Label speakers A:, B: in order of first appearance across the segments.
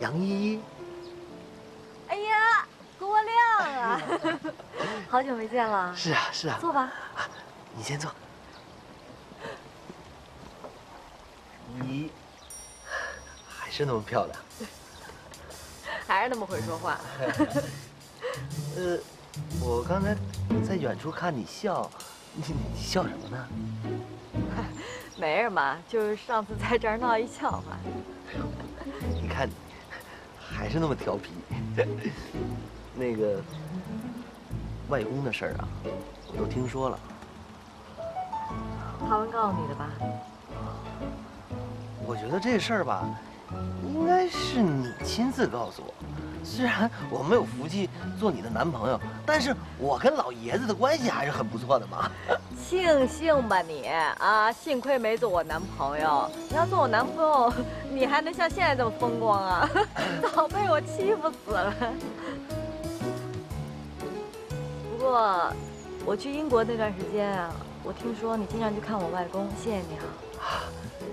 A: 杨依依，
B: 哎呀，郭亮啊，好久没见了。
A: 是啊是啊，
B: 坐吧。
A: 你先坐。依依，还是那么漂亮。
B: 还是那么会说话。
A: 呃，我刚才在远处看你笑，你你笑什么呢？
B: 没什么，就是上次在这儿闹一笑话。
A: 你看你，还是那么调皮。那个外公的事儿啊，我都听说了。
B: 他们告诉你的吧？
A: 我觉得这事儿吧，应该是你亲自告诉我。虽然我没有福气做你的男朋友，但是我跟老爷子的关系还是很不错的嘛。
B: 庆幸吧你啊，幸亏没做我男朋友。你要做我男朋友，你还能像现在这么风光啊？早被我欺负死了。不过，我去英国那段时间啊，我听说你经常去看我外公，谢谢你啊。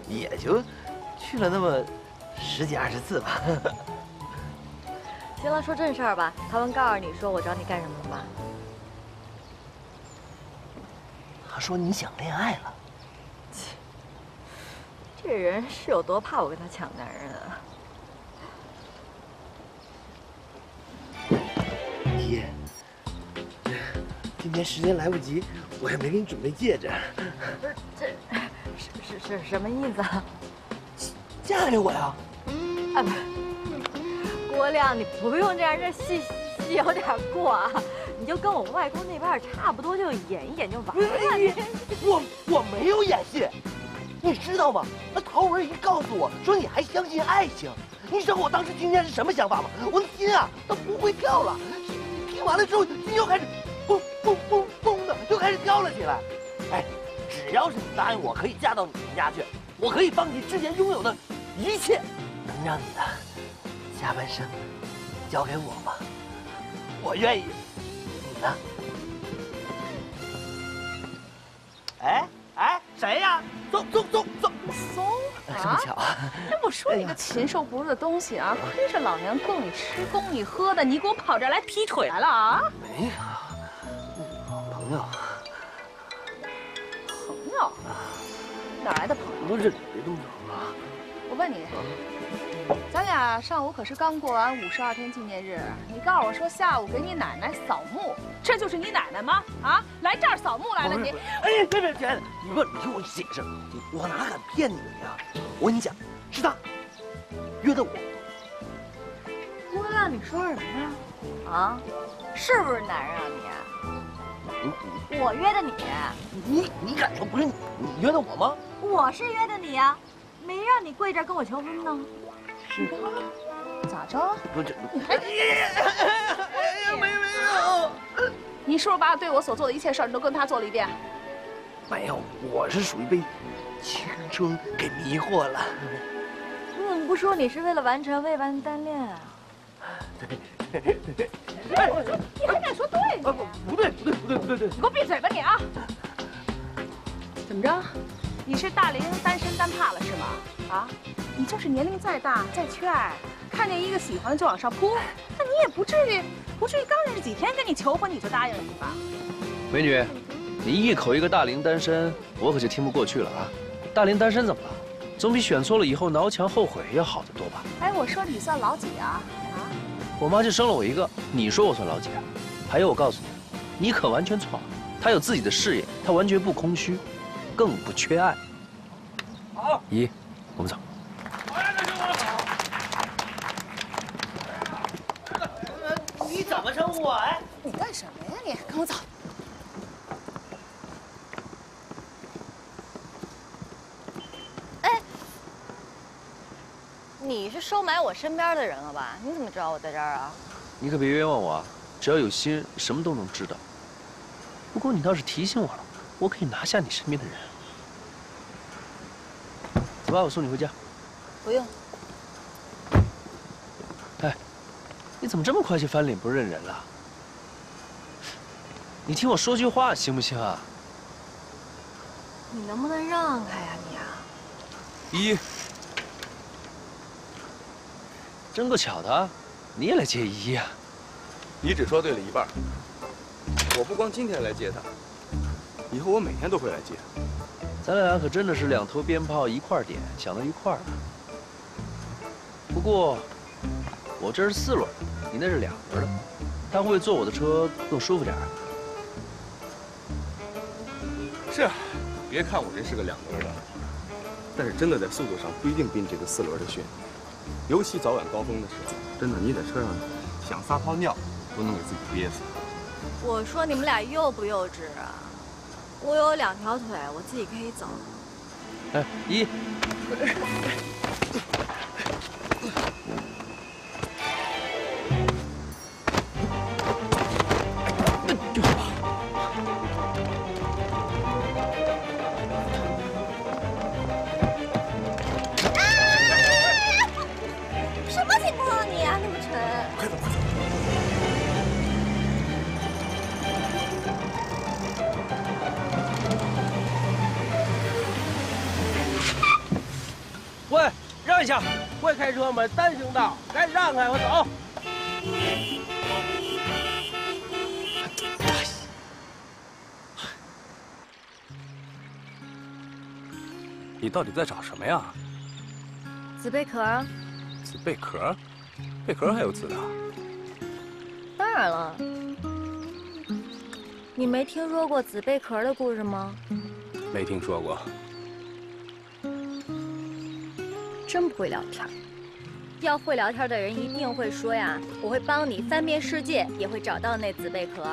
A: 也就去了那么十几二十次吧。
B: 行了，说正事儿吧。他们告诉你说我找你干什么了吗？
A: 他说你想恋爱了。
B: 切，这人是有多怕我跟他抢男人啊？
A: 姨，今天时间来不及，我也没给你准备戒指。
B: 不是，这是是是什么意思啊？
A: 嫁给我呀！
B: 啊不。郭亮，你不用这样，这戏戏有点过啊！你就跟我外公那边差不多，就演一演就完了。
A: 我我没有演戏，你知道吗？那陶文一告诉我说你还相信爱情，你知道我当时听见是什么想法吗？我的心啊都不会跳了。听完了之后，心又开始嘣嘣嘣嘣的就开始跳了起来。哎，只要是你答应我可以嫁到你们家去，我可以放弃之前拥有的一切，能让你的下半生交给我吧？我愿意。你呢？哎哎，谁呀？走走走走，
C: 松
A: 这么巧啊！
C: 哎，我说你个禽兽不如的东西啊！亏是老娘供你吃供你喝的，你给我跑这儿来劈腿来了啊？
A: 没有，朋友。
C: 朋友？哪来的朋友？
A: 不是，别动手啊！
C: 我问你。咱俩上午可是刚过完五十二天纪念日，你告诉我说下午给你奶奶扫墓，这就是你奶奶吗？啊，来这儿扫墓来了你？
A: 哎，别别，别，你不，你听我解释，我哪敢骗你呀？我跟你讲，是他约的我。
B: 姑娘，你说什么呀？啊，是不是男人啊你？我约的你。
A: 你你敢说不是你你约的我吗？
B: 我是约的你呀，没让你跪这跟我求婚呢。
A: 是
C: 咋着？
A: 不是，
C: 你还
A: 没没有？
C: 你是不是把对我所做的一切事儿，你都跟他做了一遍？
A: 没有，我是属于被青春给迷惑了。
B: 你怎么不说你是为了完成未完单恋啊？
A: 对。
C: 哎，你还敢说对？
A: 不不对不对不对不对对！
C: 你给我闭嘴吧你啊！怎么着？你是大龄单身单怕了是吗？啊？你就是年龄再大再缺爱，看见一个喜欢的就往上扑，那你也不至于，不至于刚认识几天跟你求婚你就答应了是吧？
D: 美女，你一口一个大龄单身，我可就听不过去了啊！大龄单身怎么了？总比选错了以后挠墙后悔要好得多吧？
C: 哎，我说你算老几啊？啊？
D: 我妈就生了我一个，你说我算老几啊？还有我告诉你，你可完全错了。她有自己的事业，她完全不空虚，更不缺爱。
A: 好，
D: 姨，我们走。
A: 你怎么称呼我？哎，
C: 你干什么呀？你跟我走。
B: 哎，你是收买我身边的人了吧？你怎么知道我在这儿啊？
D: 你可别冤枉我啊！只要有心，什么都能知道。不过你倒是提醒我了，我可以拿下你身边的人。走吧，我送你回家。
B: 不用。
D: 哎，你怎么这么快就翻脸不认人了？你听我说句话行不行啊？
B: 你能不能让开呀你啊？
D: 依依，真够巧的，你也来接依依啊？
E: 你只说对了一半。我不光今天来接她，以后我每天都会来接。
D: 咱俩可真的是两头鞭炮一块点，想到一块儿了。不过，我这是四轮，你那是两轮的，他会不会坐我的车更舒服点儿？
E: 是，别看我这是个两轮的，但是真的在速度上不一定比你这个四轮的逊。尤其早晚高峰的时候，真的你在车上想撒泡尿都能给自己憋死。
B: 我说你们俩幼不幼稚啊？我有两条腿，我自己可以走。
D: 哎，
F: 一会开车吗？单行道，赶紧让开，我走。
E: 你到底在找什么呀？
B: 紫贝壳？
E: 紫贝壳？贝壳还有紫的？
B: 当然了。你没听说过紫贝壳的故事吗？
E: 没听说过。
B: 真不会聊天。要会聊天的人一定会说呀，我会帮你翻遍世界，也会找到那紫贝壳。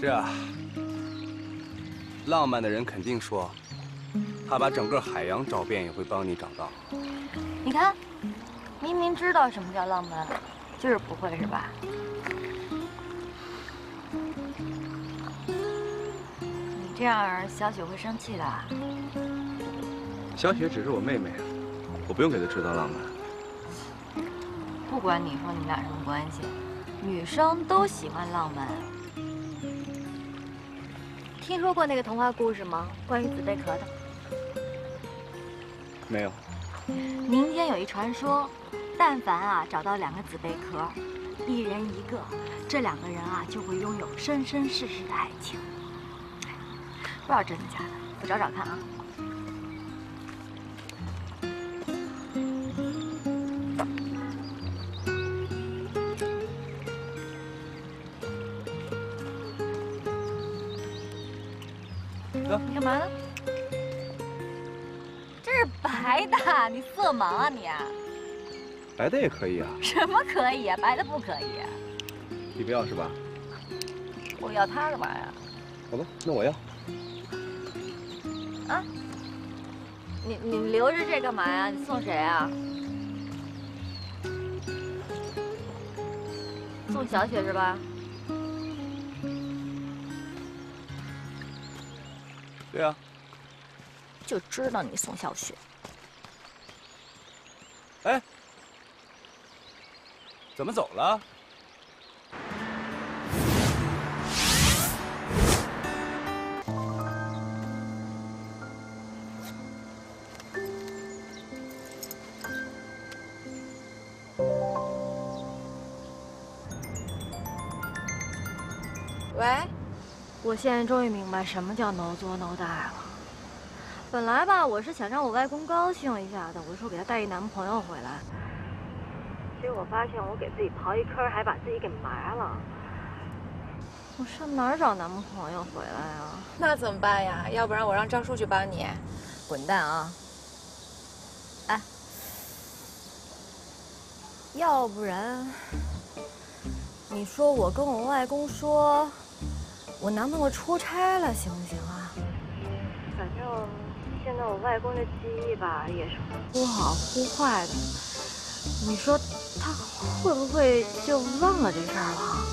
E: 是啊，浪漫的人肯定说，他把整个海洋找遍也会帮你找到。
B: 你看，明明知道什么叫浪漫，就是不会是吧？这样，小雪会生气的。
E: 小雪只是我妹妹，我不用给她制造浪漫。
B: 不管你说你们俩什么关系，女生都喜欢浪漫。听说过那个童话故事吗？关于紫贝壳的。
E: 没有。
B: 民间有一传说，但凡啊找到两个紫贝壳，一人一个，这两个人啊就会拥有生生世世的爱情。不知道真的假的，我找找看啊。你干嘛呢？这是白的，你色盲啊你？
E: 白的也可以啊。
B: 什么可以啊？白的不可以。
E: 你不要是吧？
B: 我要它干嘛呀？
E: 好吧，那我要。
B: 啊？你你留着这干嘛呀？你送谁啊？送小雪是吧？
E: 对啊。
B: 就知道你送小雪。
E: 哎，怎么走了？
B: 我现在终于明白什么叫 no 作 no die 了。本来吧，我是想让我外公高兴一下的，我说给他带一男朋友回来。结果发现我给自己刨一坑，还把自己给埋了。我上哪儿找男朋友回来呀？
C: 那怎么办呀？要不然我让张叔去帮你。
B: 滚蛋啊！哎，要不然，你说我跟我外公说，我男朋友出差了，行不行啊？反正现在我外公的记忆吧，也是忽好忽坏的。你说他会不会就忘了这事儿了？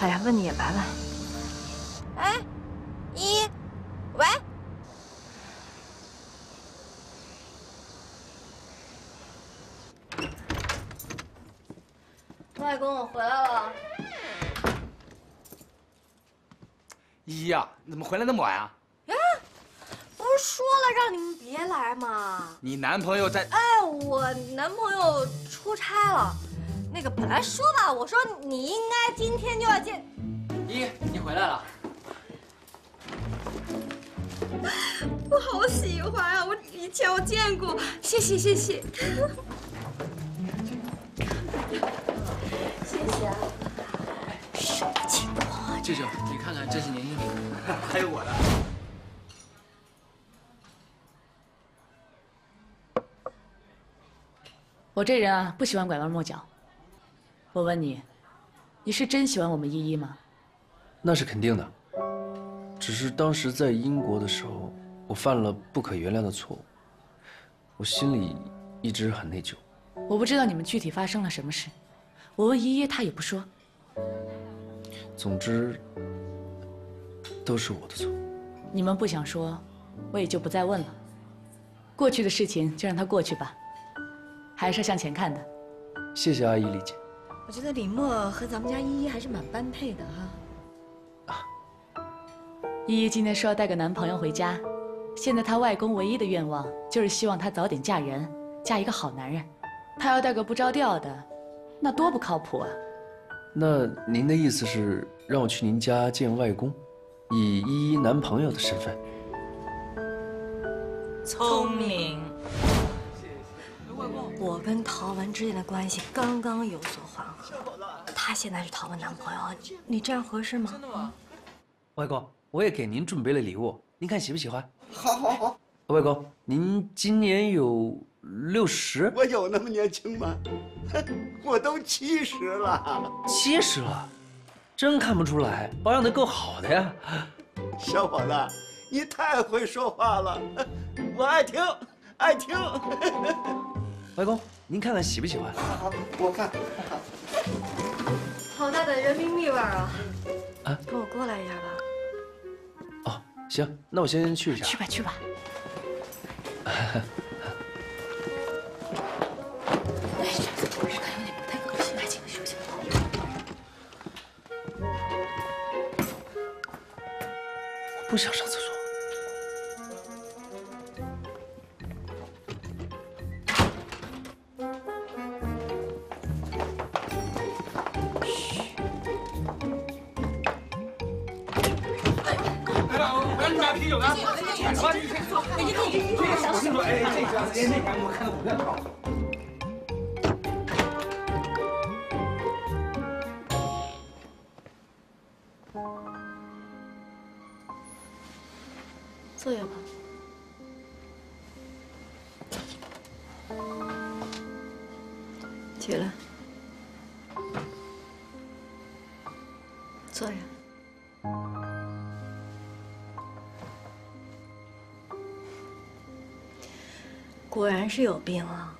B: 哎呀，问你也白问。
C: 哎，一，喂，
B: 外公，我回来了。
G: 依依啊，你怎么回来那么晚啊？
C: 不是
B: 是说了让你们别来吗？
G: 你男朋友在？
B: 哎，我男朋友出差了。那个本来说吧，我说你应该今天就要见。
G: 依依，你回来了。
B: 我好喜欢啊！我以前我见过，谢谢谢谢。谢
G: 舅舅，你看看，这是您的礼物，
E: 还有我的。
H: 我这人啊，不喜欢拐弯抹角。我问你，你是真喜欢我们依依吗？
D: 那是肯定的。只是当时在英国的时候，我犯了不可原谅的错误，我心里一直很内疚。
H: 我不知道你们具体发生了什么事，我问依依，她也不说。
D: 总之，都是我的错。
H: 你们不想说，我也就不再问了。过去的事情就让它过去吧，还是要向前看的。
D: 谢谢阿姨理解。
B: 我觉得李默和咱们家依依还是蛮般配的哈。
H: 依依今天说要带个男朋友回家，现在她外公唯一的愿望就是希望她早点嫁人，嫁一个好男人。她要带个不着调的，那多不靠谱啊！
D: 那您的意思是让我去您家见外公，以依依男朋友的身份？
H: 聪明。
B: 我跟陶文之间的关系刚刚有所缓和，他现在是陶文男朋友，你这样合适吗？真的吗？
D: 外公，我也给您准备了礼物，您看喜不喜欢？
A: 好，好，好。
D: 外公，您今年有六十？
A: 我有那么年轻吗？我都七十了。
D: 七十了，真看不出来，保养的够好的呀。
A: 小伙子，你太会说话了，我爱听，爱听。
D: 外公，您看看喜不喜欢？
A: 好，我看。
B: 好大的人民币味儿啊！
D: 啊，
B: 跟我过来一下吧。
D: 哦，行，那我先去一下。
H: 去吧，去吧。
B: 不
D: 想上厕所。
E: 我让你买啤酒呢。舔了吧，你先坐。哎，你你你，我先说，哎，这个哎，那天我看到股票票。
B: 然是有病啊，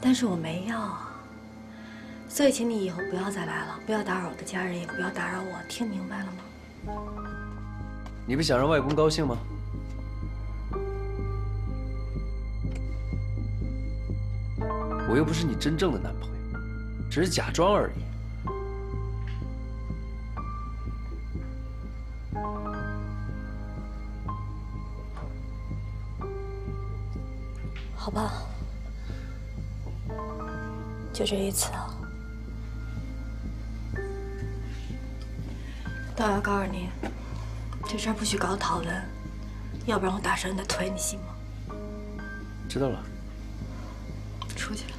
B: 但是我没药啊，所以请你以后不要再来了，不要打扰我的家人，也不要打扰我，听明白了吗？
D: 你不想让外公高兴吗？我又不是你真正的男朋友，只是假装而已。
B: 这一次啊。但我要告诉你，这事儿不许搞讨论，要不然我打折你的腿，你信吗？
D: 知道了。
B: 出去了。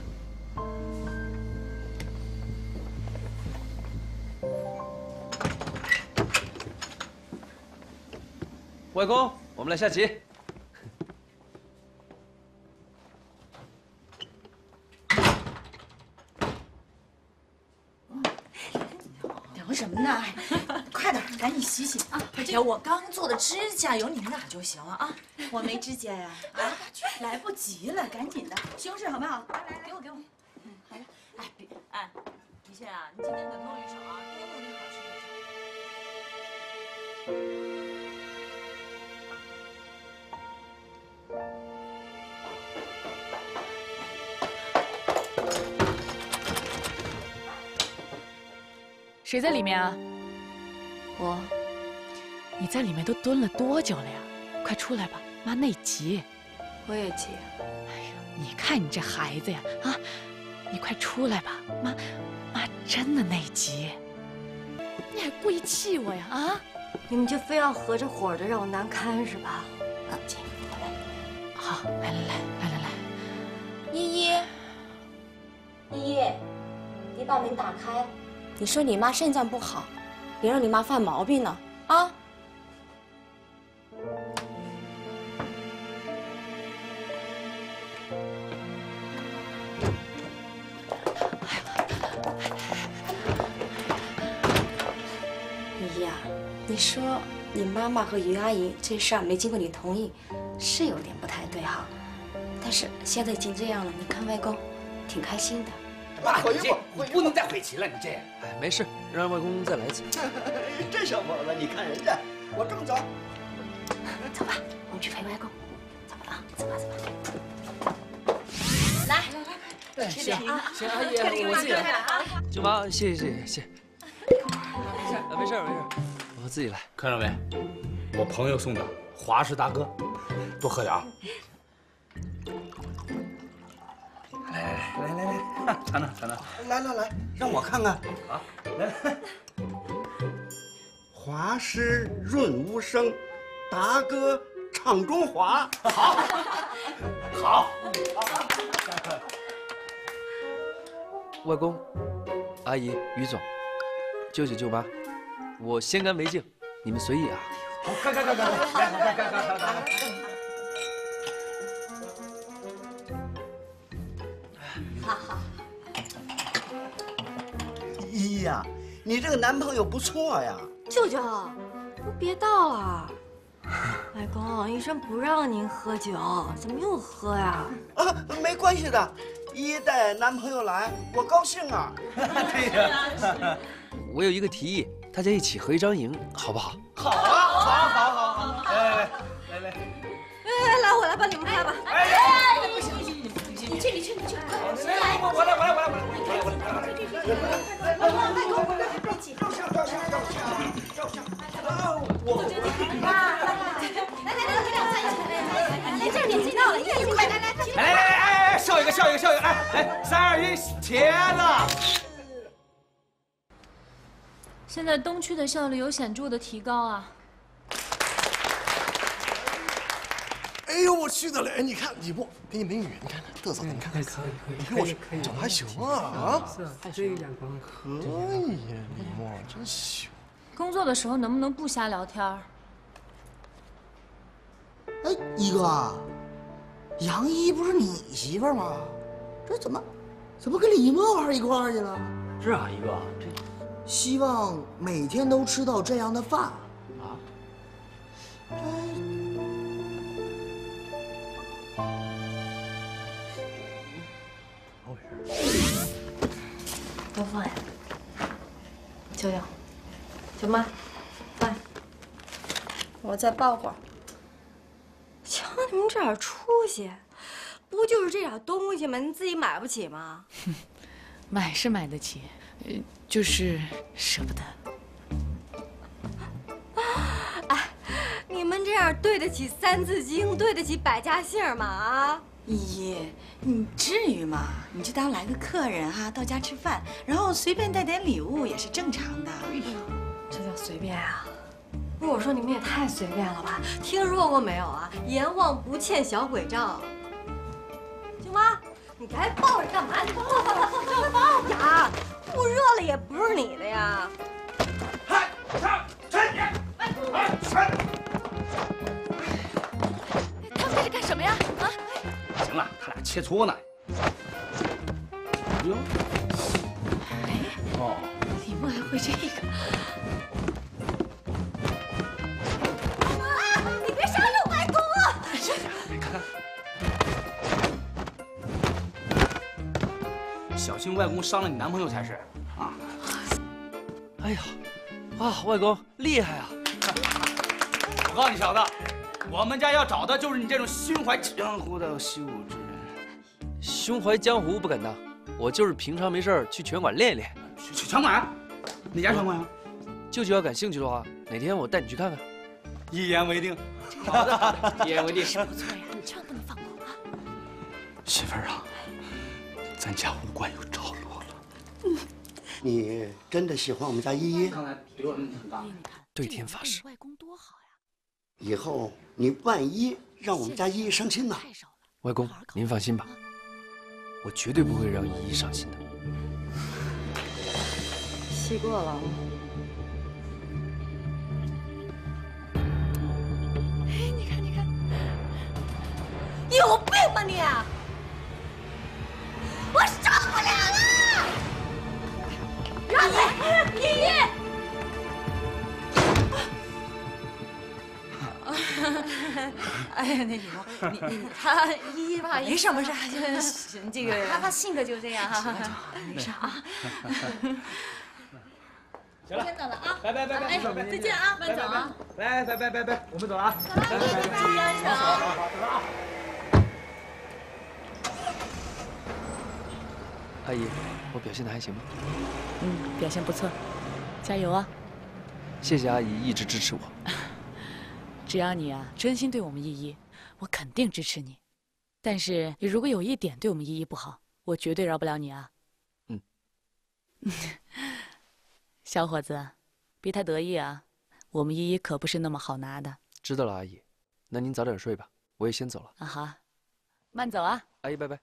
D: 外公，我们来下棋。
I: 等什么呢？快点，赶紧洗洗啊！哎呀，我刚做的指甲，有你们俩就行了啊！我没指甲呀，啊，来不及了，赶紧的，西红柿好不好？来来来，给我给我。嗯，好了。哎，别哎，李倩啊，你今天得弄一手啊，别弄那好吃的。
H: 谁在里面啊？
B: 我
H: 你在里面都蹲了多久了呀？快出来吧！妈内急。
B: 我也急。
H: 哎呀，你看你这孩子呀，啊，你快出来吧，妈，妈真的内急。你还故意气我呀？啊？
B: 你们就非要合着伙的让我难堪是吧？冷静，过来。
H: 好，来来来来来来。
B: 依依，依依，你把门打开。你说你妈肾脏不好，别让你妈犯毛病呢，啊？你妈妈和于阿姨这事儿没经过你同意，是有点不太对哈。但是现在已经这样了，你看外公挺开心的。
F: 妈，回去，你不能再悔棋了，你这。
D: 哎，没事，让外公再来一次。
A: 这小伙子，你看人家，我这么走。
B: 走吧，我们去陪外公。走吧啊，走吧走吧。来来来，吃点啊。
G: 行，阿姨，我自己来。
D: 舅妈，谢谢谢谢谢。啊，没事没事，我自己来。
E: 看着没，我朋友送的华氏大哥，多喝点啊。来来来来来，尝尝尝尝。
A: 来来来，让我看看啊！来，华师润无声，达哥唱中华。
E: 好，好。
D: 外公、阿姨、于总、舅舅、舅妈，我先干为敬，你们随意啊。
F: 好，干干干干干干干干干干。
B: 好好。
A: 依依呀，你这个男朋友不错呀。
B: 舅舅，都别倒了。外公，医生不让您喝酒，怎么又喝呀？
A: 啊，没关系的，依依带男朋友来，我高兴啊。
F: 对呀。
D: 我有一个提议，大家一起合一张影，好不好？
F: 好啊，好，好，好，好。来来来来来。
B: 来来，我来帮你们拍吧。
F: 哎
B: 呀，不行不行，你去你去你去。
F: 快来，我我来我来我来我来我来我来我来。
B: 外公外公，别急。
F: 照相照相照相照相。我。
B: 来来来来，我站一起。来这儿年纪到了，一快来来
F: 来来来来，笑一个笑一个笑一个，哎来三二一，茄子。
J: 现在东区的效率有显著的提高啊！
K: 哎呦我去的嘞！你看你不给你美女，你看看嘚瑟的，你看看，你看我去长得还行啊啊！
L: 这一点光
K: 可以呀，李默真行。
J: 工作的时候能不能不瞎聊天？
M: 哎，一哥，杨一不是你媳妇吗？这怎么怎么跟李默玩一块儿去了？
G: 是啊，一哥这。
M: 希望每天都吃到这样的饭啊！
K: 怎么回事？
B: 都放下。舅舅，舅妈，放。我再抱会儿。瞧你们这点出息，不就是这点东西吗？你自己买不起吗？
H: 买是买得起，呃，就是舍不得。
B: 哎，你们这样对得起《三字经》，对得起百家姓吗？啊！
I: 依依，你至于吗？你就当来个客人哈，到家吃饭，然后随便带点礼物也是正常的。
B: 这叫随便啊？不是我说你们也太随便了吧？听说过没有啊？阎王不欠小鬼账。舅妈，你还抱着干嘛？你抱抱抱抱抱呀！不热了也不是你的呀。
F: 嗨，上陈爷，哎，陈。
H: 他们这是干什么呀？啊！
F: 行了，他俩切磋呢。哟，
H: 哎，哦，李梦还会这个。
F: 小心外公伤了你男朋友才是啊！
D: 哎呀，啊，外公厉害啊！
F: 我告诉你小子，我们家要找的就是你这种心怀江湖的习武之人。
D: 胸怀江湖不敢当，我就是平常没事去拳馆练一练。
F: 去拳馆？哪家拳馆呀？
D: 舅舅要感兴趣的话，哪天我带你去看看。
F: 一言为定。好的，好的，一言为定。
H: 不错呀，你千万不能放过啊！
E: 媳妇儿啊，咱家无官有着落了。
M: 你真的喜欢我们家依依？
F: 看来对我很大。
E: 对天发誓，
H: 外公多好呀！
M: 以后你万一让我们家依依伤心呢？
D: 外公，您放心吧，我绝对不会让依依伤心的。
B: 气过了。
H: 哎，你看，你看，
B: 你有病吧你！让开！依依。
I: 哎呀，那李默，你你
B: 他依依吧，
I: 没事没事，这个
B: 他他性格就这样哈，
I: 没事啊。
F: 行了，
B: 先走了啊！
F: 拜拜拜拜，
B: 哎，再见啊，慢走啊！
F: 来，拜拜拜拜，我们走了啊！
B: 拜拜拜拜，注意安全啊！
F: 走了啊！
D: 阿姨，我表现的还行吗？
H: 嗯，表现不错，加油啊！
D: 谢谢阿姨一直支持我。
H: 只要你啊真心对我们依依，我肯定支持你。但是你如果有一点对我们依依不好，我绝对饶不了你啊！
D: 嗯。
H: 小伙子，别太得意啊！我们依依可不是那么好拿的。
D: 知道了，阿姨。那您早点睡吧，我也先走了。
H: 啊好，慢走啊！
D: 阿姨，拜拜。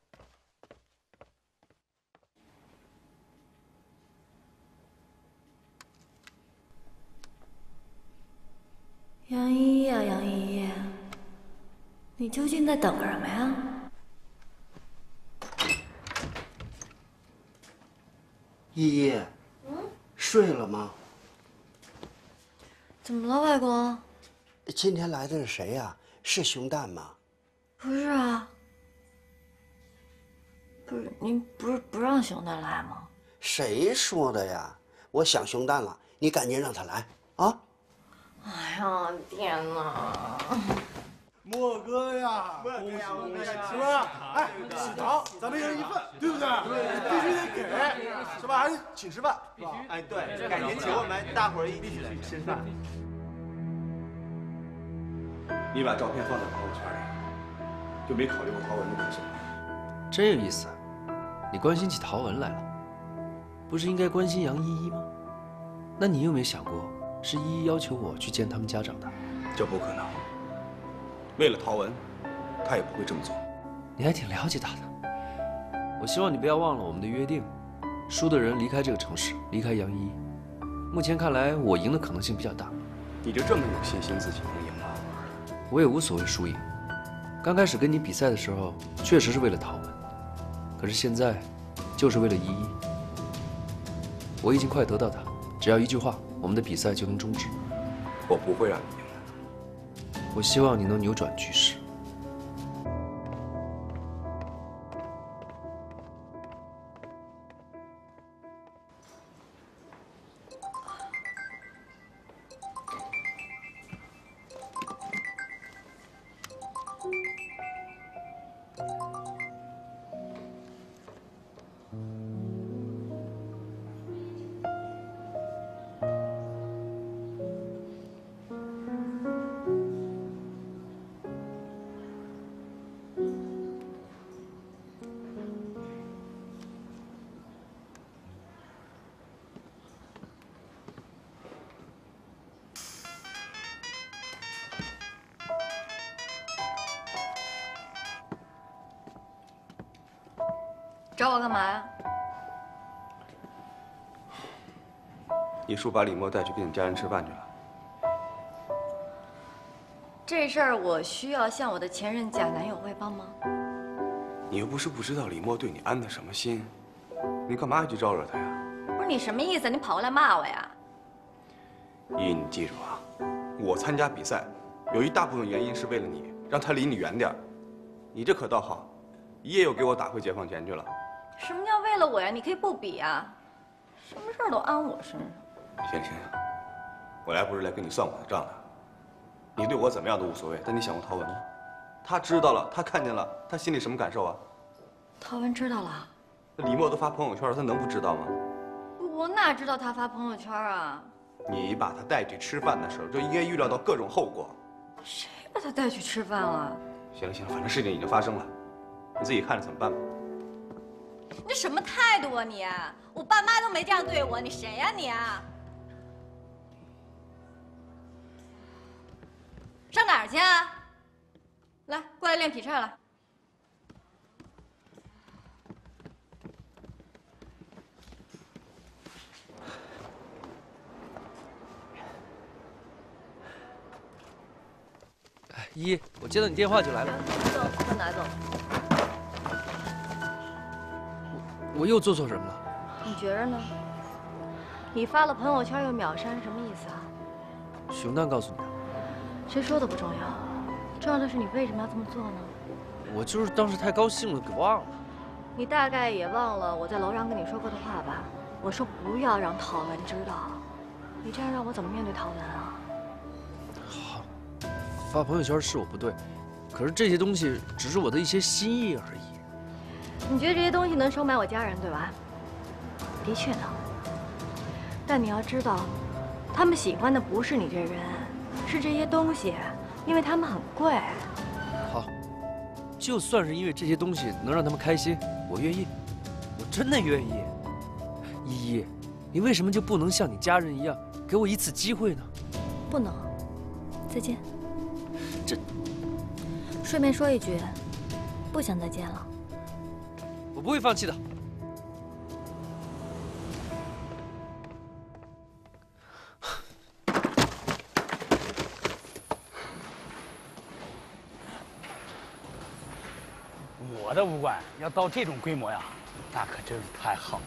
B: 杨依依呀，杨依依，你究竟在等什么呀？
M: 依依，
B: 嗯，
M: 睡了吗？
B: 怎么了，外公？
M: 今天来的是谁呀？是熊蛋吗？
B: 不是啊，不是您不是不让熊蛋来吗？
M: 谁说的呀？我想熊蛋了，你赶紧让他来啊！
B: 哎呀，天哪！
K: 莫哥呀，莫哥呀，是吧？哎，喜糖咱们一人一份，对不对？对，必须得给，是吧？还是请吃饭，是吧？
L: 哎，对，改天请我们大伙儿一起来吃饭。
E: 你把照片放在朋友圈里，就没考虑过陶文的感受？
D: 真有意思，你关心起陶文来了，不是应该关心杨依依吗？那你有没有想过，是依依要求我去见他们家长的？
E: 这不可能。为了陶文，他也不会这么做。
D: 你还挺了解他的。我希望你不要忘了我们的约定，输的人离开这个城市，离开杨依依。目前看来，我赢的可能性比较大。
E: 你就这么有信心自己能赢吗？
D: 我也无所谓输赢。刚开始跟你比赛的时候，确实是为了陶文，可是现在，就是为了依依。我已经快得到她，只要一句话，我们的比赛就能终止。
E: 我不会让你赢
D: 的。我希望你能扭转局势。
E: 叔把李默带去跟你家人吃饭去了。
B: 这事儿我需要向我的前任假男友汇报吗？
E: 你又不是不知道李默对你安的什么心，你干嘛要去招惹他呀？
B: 不是你什么意思？你跑过来骂我呀？
E: 依依，你记住啊，我参加比赛，有一大部分原因是为了你，让他离你远点你这可倒好，一夜又给我打回解放前去了。
B: 什么叫为了我呀？你可以不比啊，什么事儿都安我身上。
E: 行行，我来不是来跟你算我的账的。你对我怎么样都无所谓，但你想过陶文吗？他知道了，他看见了，他心里什么感受啊？
B: 陶文知道了。
E: 那李默都发朋友圈了，他能不知道吗？
B: 我哪知道他发朋友圈啊？
E: 你把他带去吃饭的时候，就应该预料到各种后果。
B: 谁把把他带去吃饭了。
E: 行了行了，反正事情已经发生了，你自己看着怎么办吧。
B: 你什么态度啊你？我爸妈都没这样对我，你谁呀你？上哪儿去啊？来，过来练劈叉来。
D: 哎，依依，我接到你电话就来了。
B: 走，走。
D: 我又做错什么了？
B: 你觉着呢？你发了朋友圈又秒删，什么意思啊？
D: 熊蛋告诉你的。
B: 谁说的不重要，重要的是你为什么要这么做呢？
D: 我就是当时太高兴了，给忘了。
B: 你大概也忘了我在楼上跟你说过的话吧？我说不要让陶文知道，你这样让我怎么面对陶文啊？
D: 好，发朋友圈是我不对，可是这些东西只是我的一些心意而已。
B: 你觉得这些东西能收买我家人，对吧？的确能。但你要知道，他们喜欢的不是你这人，是这些东西，因为他们很贵。
D: 好，就算是因为这些东西能让他们开心，我愿意，我真的愿意。依依，你为什么就不能像你家人一样，给我一次机会呢？
B: 不能。再见。
D: 这，
B: 顺便说一句，不想再见了。
D: 我不会放弃的。
F: 武馆要到这种规模呀，那可真是太好了。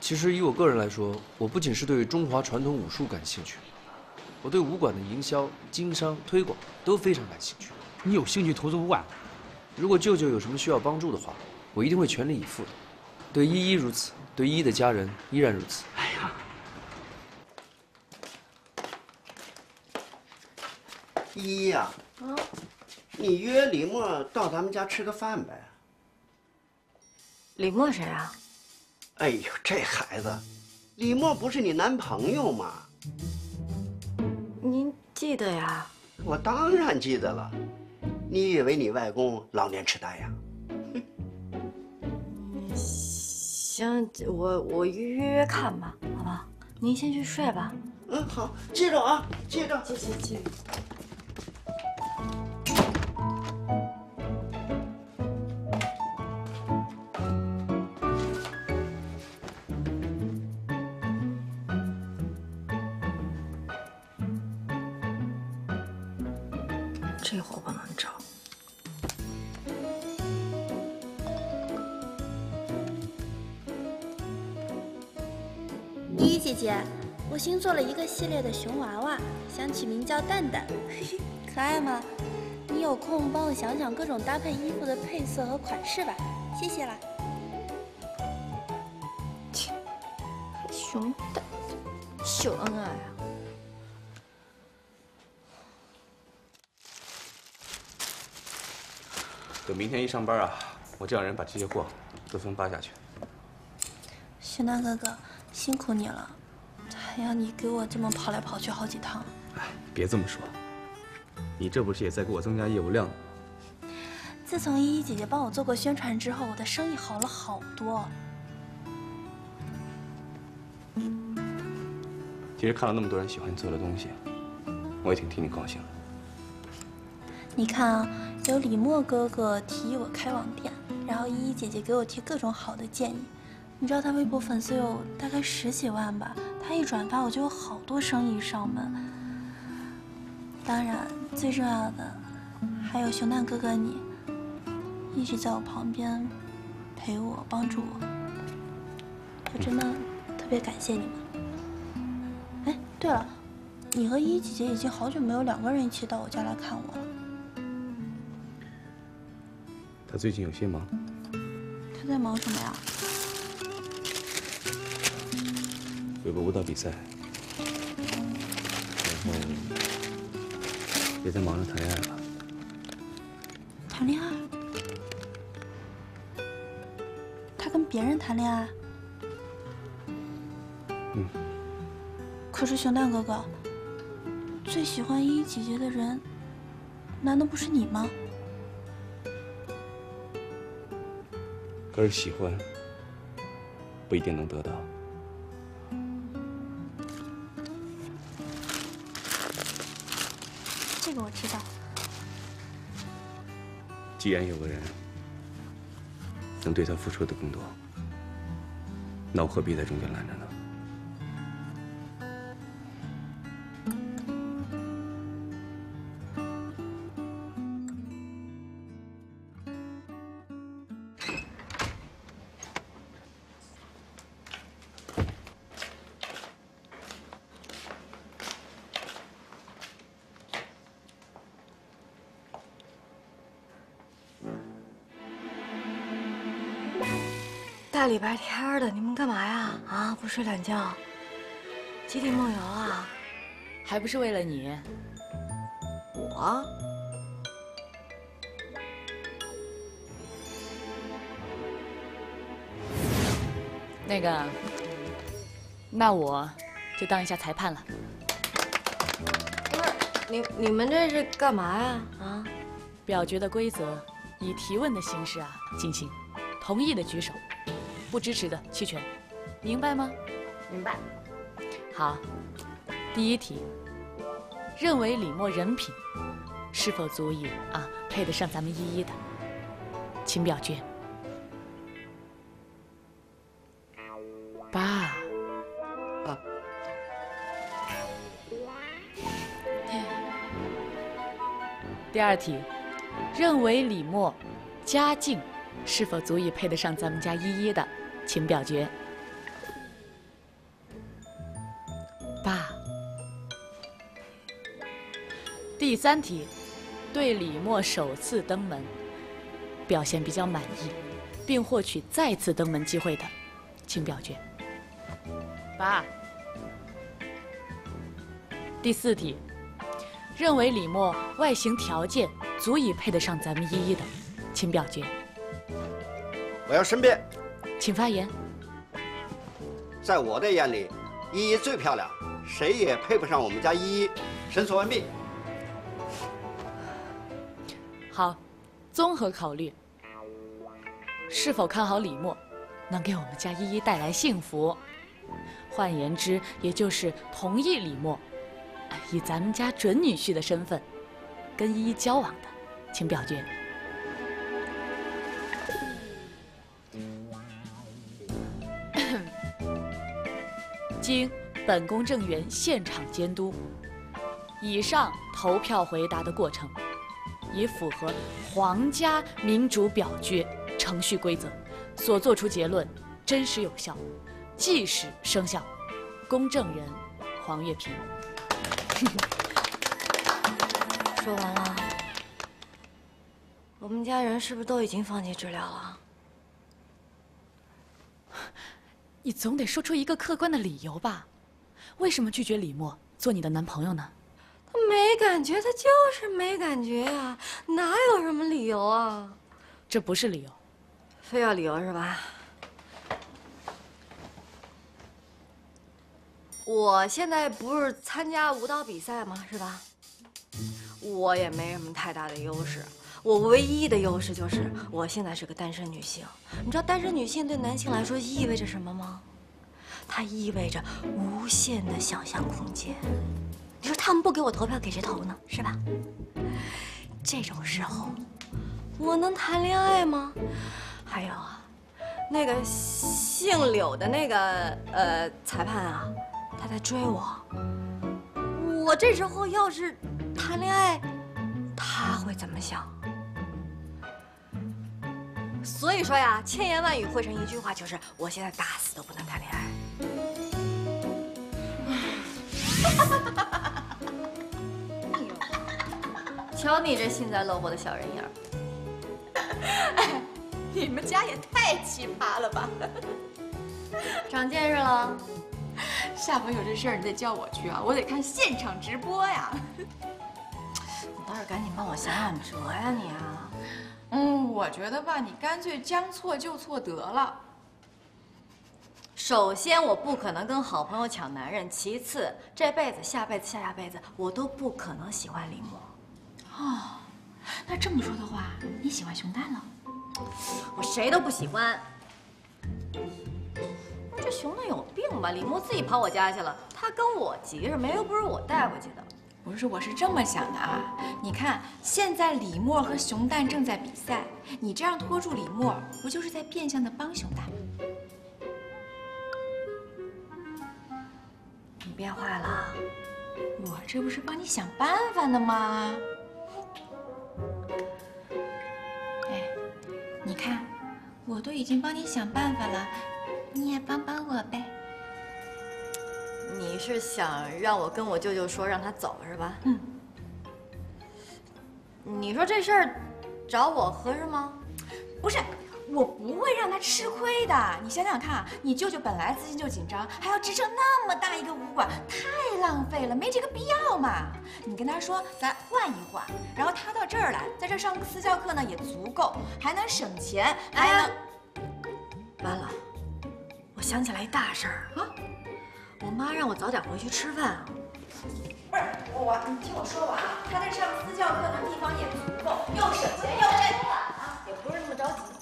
D: 其实以我个人来说，我不仅是对中华传统武术感兴趣，我对武馆的营销、经商、推广都非常感兴趣。
F: 你有兴趣投资武馆？
D: 如果舅舅有什么需要帮助的话，我一定会全力以赴的。对依依如此，对依依的家人依然如此。
F: 哎呀，
M: 依依呀，
B: 啊，
M: 你约李默到咱们家吃个饭呗。
B: 李默谁啊？
M: 哎呦，这孩子，李默不是你男朋友吗？
B: 您记得呀？
M: 我当然记得了。你以为你外公老年痴呆呀？
B: 行，我我约约看吧，好吧？您先去睡吧。
M: 嗯，好，记着啊，记着，
B: 记记记。
N: 新做了一个系列的熊娃娃，想取名叫蛋蛋，可爱吗？你有空帮我想想各种搭配衣服的配色和款式吧，谢谢啦。
B: 切，熊蛋，秀恩爱啊！
E: 等明天一上班啊，我叫人把这些货都分发下去。
N: 熊蛋哥哥，辛苦你了，还要你给我这么跑来跑去好几趟。
E: 哎，别这么说，你这不是也在给我增加业务量吗？
N: 自从依依姐姐帮我做过宣传之后，我的生意好了好多。
E: 其实看了那么多人喜欢你做的东西，我也挺替你高兴的。
N: 你看啊，有李默哥哥提议我开网店，然后依依姐姐给我提各种好的建议。你知道她微博粉丝有大概十几万吧？她一转发，我就有好多生意上门。当然，最重要的还有熊蛋哥哥你，一直在我旁边陪我、帮助我，我真的特别感谢你们。哎，对了，你和依依姐姐已经好久没有两个人一起到我家来看我了。
E: 他最近有些忙。
N: 他在忙什么呀？
E: 有个舞蹈比赛，然后别再忙着谈恋爱了。
N: 谈恋爱？他跟别人谈恋爱？
E: 嗯。
N: 可是熊蛋哥哥，最喜欢依依姐姐的人，难道不是你吗？
E: 可是喜欢不一定能得到。既然有个人能对他付出的更多，那我何必在中间拦着呢？
B: 睡懒觉，集体梦游啊？
H: 还不是为了你？
B: 我？
H: 那个，那我就当一下裁判了。
B: 那，你你们这是干嘛呀？啊？
H: 表决的规则以提问的形式啊进行，同意的举手，不支持的弃权，明白吗？
B: 明白。
H: 好，第一题，认为李默人品是否足以啊配得上咱们依依的，请表决。爸，
A: 啊，
H: 第二题，认为李默家境是否足以配得上咱们家依依的，请表决。三题，对李默首次登门表现比较满意，并获取再次登门机会的，请表决。爸，第四题，认为李默外形条件足以配得上咱们依依的，请表决。
O: 我要申辩，
H: 请发言。
O: 在我的眼里，依依最漂亮，谁也配不上我们家依依。申诉完毕。
H: 好，综合考虑，是否看好李默能给我们家依依带来幸福？换言之，也就是同意李默以咱们家准女婿的身份跟依依交往的，请表决。经本公证员现场监督，以上投票回答的过程，已符合皇家民主表决程序规则，所作出结论真实有效，即时生效。公证人黄月平。
B: 说完了，我们家人是不是都已经放弃治疗了？
H: 你总得说出一个客观的理由吧？为什么拒绝李默做你的男朋友呢？
B: 他没感觉，他就是没感觉呀，哪有什么理由啊？
H: 这不是理由，
B: 非要理由是吧？我现在不是参加舞蹈比赛吗？是吧？我也没什么太大的优势，我唯一的优势就是我现在是个单身女性。你知道单身女性对男性来说意味着什么吗？它意味着无限的想象空间。你说他们不给我投票，给谁投呢？是吧？这种时候，我能谈恋爱吗？还有啊，那个姓柳的那个呃裁判啊，他在追我。我这时候要是谈恋爱，他会怎么想？所以说呀，千言万语汇成一句话，就是我现在打死都不能谈恋爱。瞧你这幸灾乐祸的小人样儿！
I: 哎，你们家也太奇葩了吧！
B: 长见识了。
I: 下回有这事儿你得叫我去啊，我得看现场直播呀。
B: 你倒是赶紧帮我想想辙呀你啊！
I: 嗯，我觉得吧，你干脆将错就错得了。
B: 首先，我不可能跟好朋友抢男人；其次，这辈子、下辈子、下下辈子，我都不可能喜欢李默。
I: 哦，那这么说的话，你喜欢熊蛋了？
B: 我谁都不喜欢。这熊蛋有病吧？李默自己跑我家去了，他跟我急什么呀？又不是我带回去的。
I: 不是，我是这么想的啊。你看，现在李默和熊蛋正在比赛，你这样拖住李默，不就是在变相的帮熊蛋？你变坏了？我这不是帮你想办法呢吗？哎，你看，我都已经帮你想办法了，你也帮帮我呗。
B: 你是想让我跟我舅舅说让他走是吧？
I: 嗯。
B: 你说这事儿找我合适吗？
I: 不是，我不会让他吃亏的。你想想看啊，你舅舅本来资金就紧张，还要支撑那么大一个武馆，太浪费了，没这个必要嘛。你跟他说，咱换一换，然后他到这儿来，在这上个私教课呢也足够，还能省钱，还能……
B: 完了，我想起来一大事儿啊！我妈让我早点回去吃饭啊。
I: 不是我，我你听我说完啊，他在上私教课的地方也足够，又省钱又省饭啊，
B: 也不是那么着急。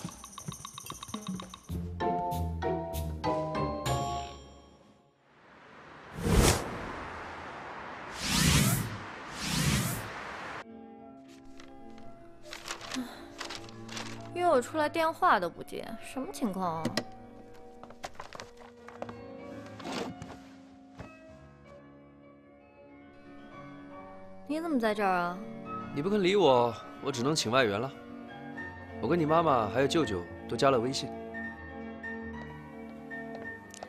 B: 约我出来电话都不接，什么情况啊？你怎么在这儿啊？
D: 你不肯理我，我只能请外援了。我跟你妈妈还有舅舅都加了微信。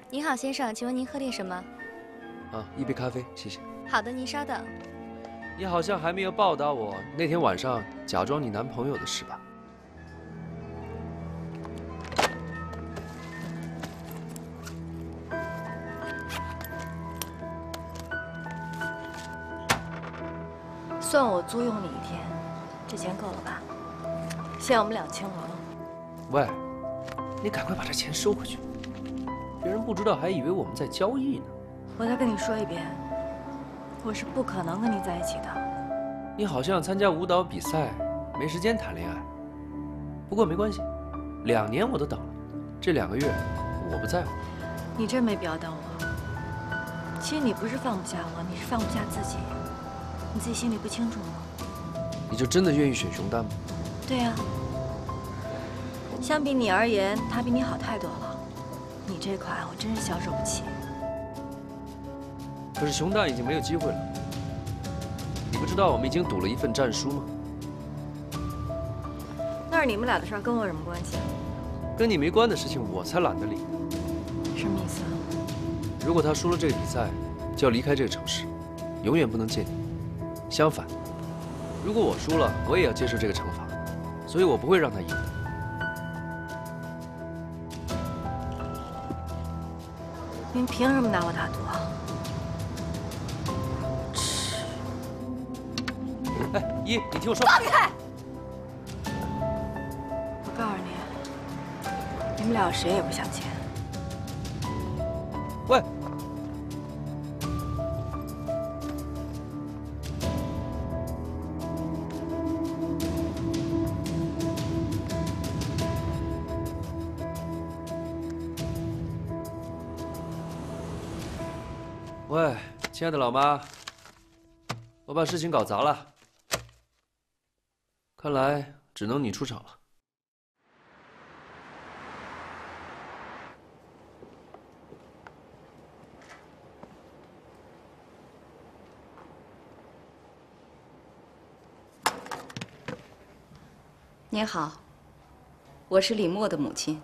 P: 您好，先生，请问您喝点什么？
D: 啊，一杯咖啡，谢谢。
P: 好的，您稍等。
D: 你好像还没有报答我那天晚上假装你男朋友的事吧？
B: 算我租用你一天，这钱够了吧？现在我们两清了。
D: 喂，你赶快把这钱收回去，别人不知道还以为我们在交易呢。
B: 我再跟你说一遍，我是不可能跟你在一起的。
D: 你好像参加舞蹈比赛，没时间谈恋爱。不过没关系，两年我都等了，这两个月我不在乎。
B: 你真没必要等我。其实你不是放不下我，你是放不下自己。你自己心里不清楚吗？
D: 你就真的愿意选熊蛋吗？
B: 对呀。相比你而言，他比你好太多了。你这款我真是消受不起。
D: 可是熊蛋已经没有机会了。你不知道我们已经赌了一份战书吗？
B: 那是你们俩的事儿，跟我有什么关系？
D: 跟你没关的事情，我才懒得理。
B: 什么意思啊？
D: 如果他输了这个比赛，就要离开这个城市，永远不能见你。相反，如果我输了，我也要接受这个惩罚，所以我不会让他赢的。
B: 您凭什么拿我打赌啊？
D: 哎，一，你听我说。
B: 放开！我告诉你，你们俩谁也不想钱。
D: 亲爱的老妈，我把事情搞砸了，看来只能你出场了。
Q: 您好，我是李默的母亲。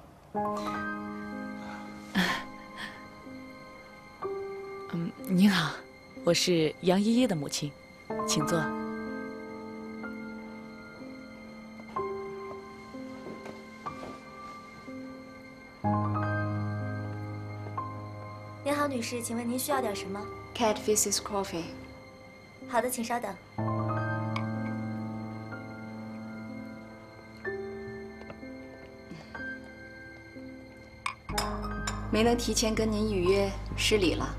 H: 嗯，您好，我是杨依依的母亲，请坐。
P: 您好，女士，请问您需要点什么
Q: ？Cat faces coffee。
P: 好的，请稍等。
Q: 没能提前跟您预约，失礼了。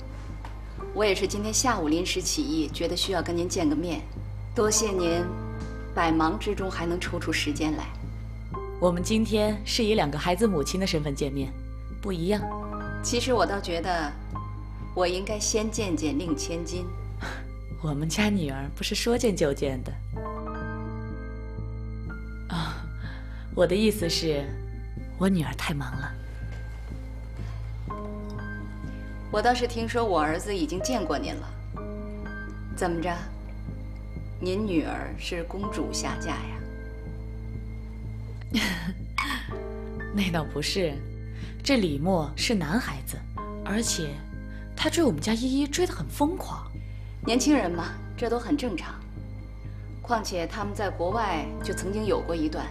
Q: 我也是今天下午临时起意，觉得需要跟您见个面，多谢您百忙之中还能抽出时间来。
H: 我们今天是以两个孩子母亲的身份见面，不一样。
Q: 其实我倒觉得，我应该先见见令千金。
H: 我们家女儿不是说见就见的。啊，我的意思是，我女儿太忙了。
Q: 我倒是听说我儿子已经见过您了。怎么着？您女儿是公主下嫁呀？
H: 那倒不是，这李默是男孩子，而且他追我们家依依追得很疯狂。
Q: 年轻人嘛，这都很正常。况且他们在国外就曾经有过一段，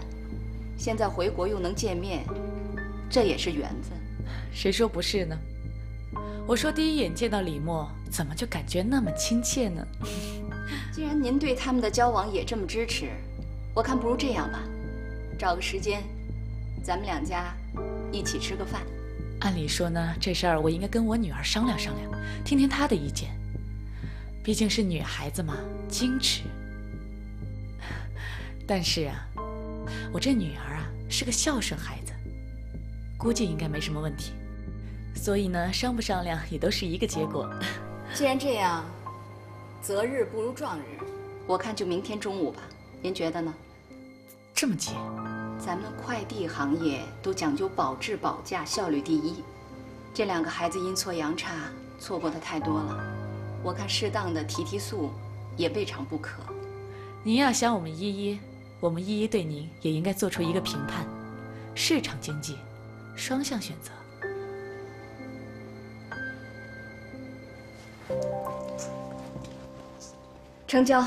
Q: 现在回国又能见面，这也是缘分。
H: 谁说不是呢？我说第一眼见到李默，怎么就感觉那么亲切呢？
Q: 既然您对他们的交往也这么支持，我看不如这样吧，找个时间，咱们两家一起吃个饭。
H: 按理说呢，这事儿我应该跟我女儿商量商量，听听她的意见。毕竟是女孩子嘛，矜持。但是啊，我这女儿啊是个孝顺孩子，估计应该没什么问题。所以呢，商不商量也都是一个结果。
Q: 既然这样，择日不如撞日，我看就明天中午吧。您觉得呢？
H: 这么急？
Q: 咱们快递行业都讲究保质保价，效率第一。这两个孩子阴错阳差，错过的太多了。我看适当的提提速，也未尝不可。
H: 您要想我们依依，我们依依对您也应该做出一个评判。市场经济，双向选择。
Q: 成交。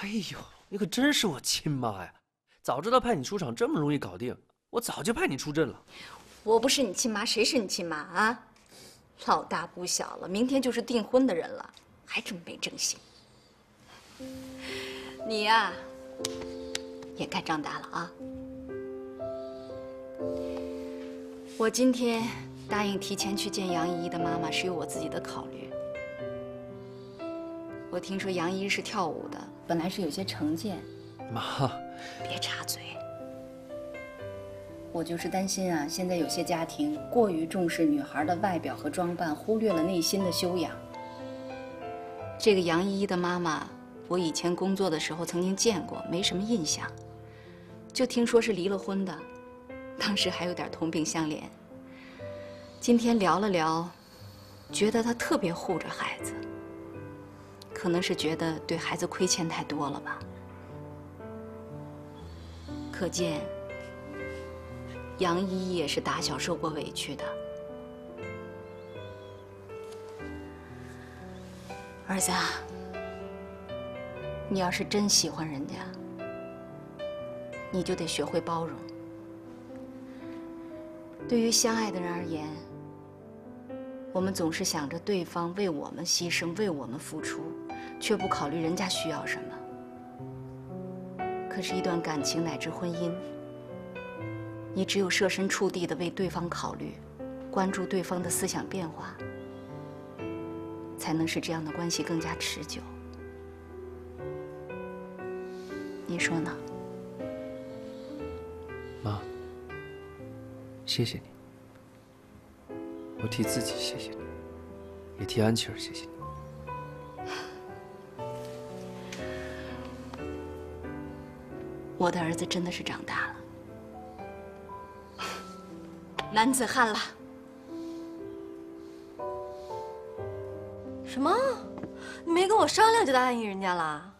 D: 哎呦，你可真是我亲妈呀！早知道派你出场这么容易搞定。我早就派你出阵了。
Q: 我不是你亲妈，谁是你亲妈啊？老大不小了，明天就是订婚的人了，还这么没正形。你呀，也该长大了啊。我今天答应提前去见杨依依的妈妈，是有我自己的考虑。我听说杨依依是跳舞的，本来是有些成见。
D: 妈，
Q: 别插嘴。我就是担心啊，现在有些家庭过于重视女孩的外表和装扮，忽略了内心的修养。这个杨依依的妈妈，我以前工作的时候曾经见过，没什么印象，就听说是离了婚的，当时还有点同病相怜。今天聊了聊，觉得他特别护着孩子，可能是觉得对孩子亏欠太多了吧。可见。杨依依也是打小受过委屈的，儿子，你要是真喜欢人家，你就得学会包容。对于相爱的人而言，我们总是想着对方为我们牺牲、为我们付出，却不考虑人家需要什么。可是，一段感情乃至婚姻。你只有设身处地的为对方考虑，关注对方的思想变化，才能使这样的关系更加持久。你说呢？
D: 妈，谢谢你。我替自己谢谢你，也替安琪儿谢谢你。
Q: 我的儿子真的是长大了。男子汉了？
B: 什么？你没跟我商量就答应人家了？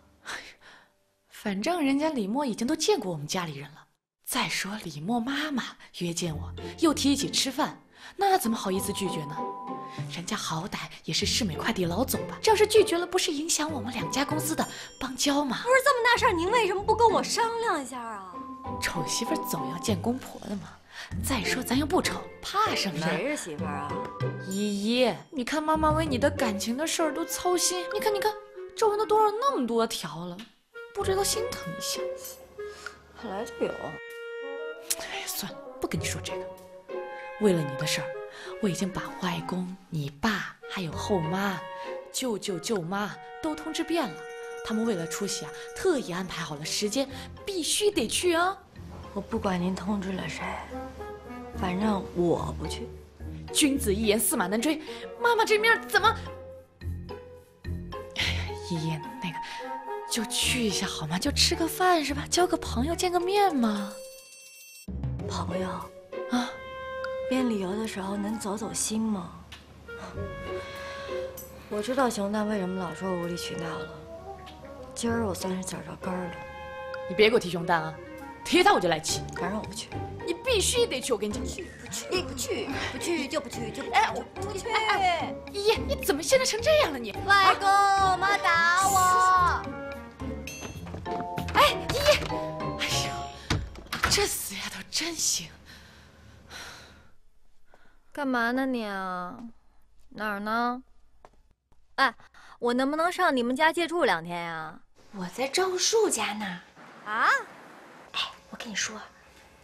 H: 反正人家李默已经都见过我们家里人了。再说李默妈妈约见我，又提一起吃饭，那怎么好意思拒绝呢？人家好歹也是市美快递老总吧？这要是拒绝了，不是影响我们两家公司的邦交吗？
B: 不是这么大事儿，您为什么不跟我商量一下啊？
H: 丑媳妇总要见公婆的嘛。再说咱又不丑，怕什么？
B: 谁是媳妇儿啊？
H: 依依，你看妈妈为你的感情的事儿都操心，你看你看，皱纹都多了那么多条了，不知道心疼一下。
B: 本来就有。
H: 哎，算了，不跟你说这个。为了你的事儿，我已经把外公、你爸还有后妈、舅舅、舅妈都通知遍了。他们为了出席啊，特意安排好了时间，必须得去啊！
B: 我不管您通知了谁，反正我不去。
H: 君子一言，驷马难追。妈妈这面怎么？哎呀，依依，那个就去一下好吗？就吃个饭是吧？交个朋友，见个面嘛。
B: 朋友啊，编理由的时候能走走心吗？我知道熊蛋为什么老说我无理取闹了。今儿我算是找着根儿了。
H: 你别给我提熊蛋啊，提他我就来气。
B: 反正我不去，
H: 你必须得去。我跟你讲，
B: 去不去？你不去，不去就不去，就
H: 哎，我
B: 不去。
H: 依依，你怎么现在成这样了？你
B: 外公，妈打我！
H: 哎，依依，哎呦，这死丫头真行。
B: 干嘛呢你啊？哪儿呢？哎，我能不能上你们家借住两天呀？
N: 我在赵树家呢。
B: 啊？
N: 哎，我跟你说，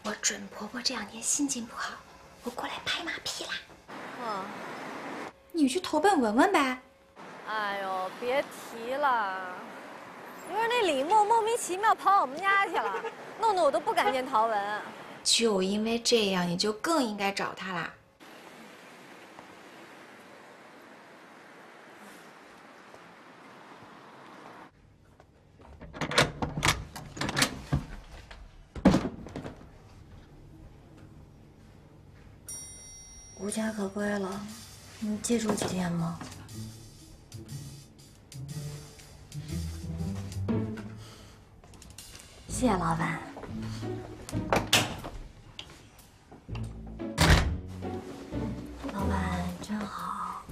N: 我准婆婆这两天心情不好，我过来拍马屁啦。
B: 哦，
N: 你去投奔文文呗。
B: 哎呦，别提了，你说那李默莫名其妙跑我们家去了，弄得我都不敢见陶文。
N: 就因为这样，你就更应该找他啦。
B: 无家可归了，你借住几天吗？谢谢老板。老板真好。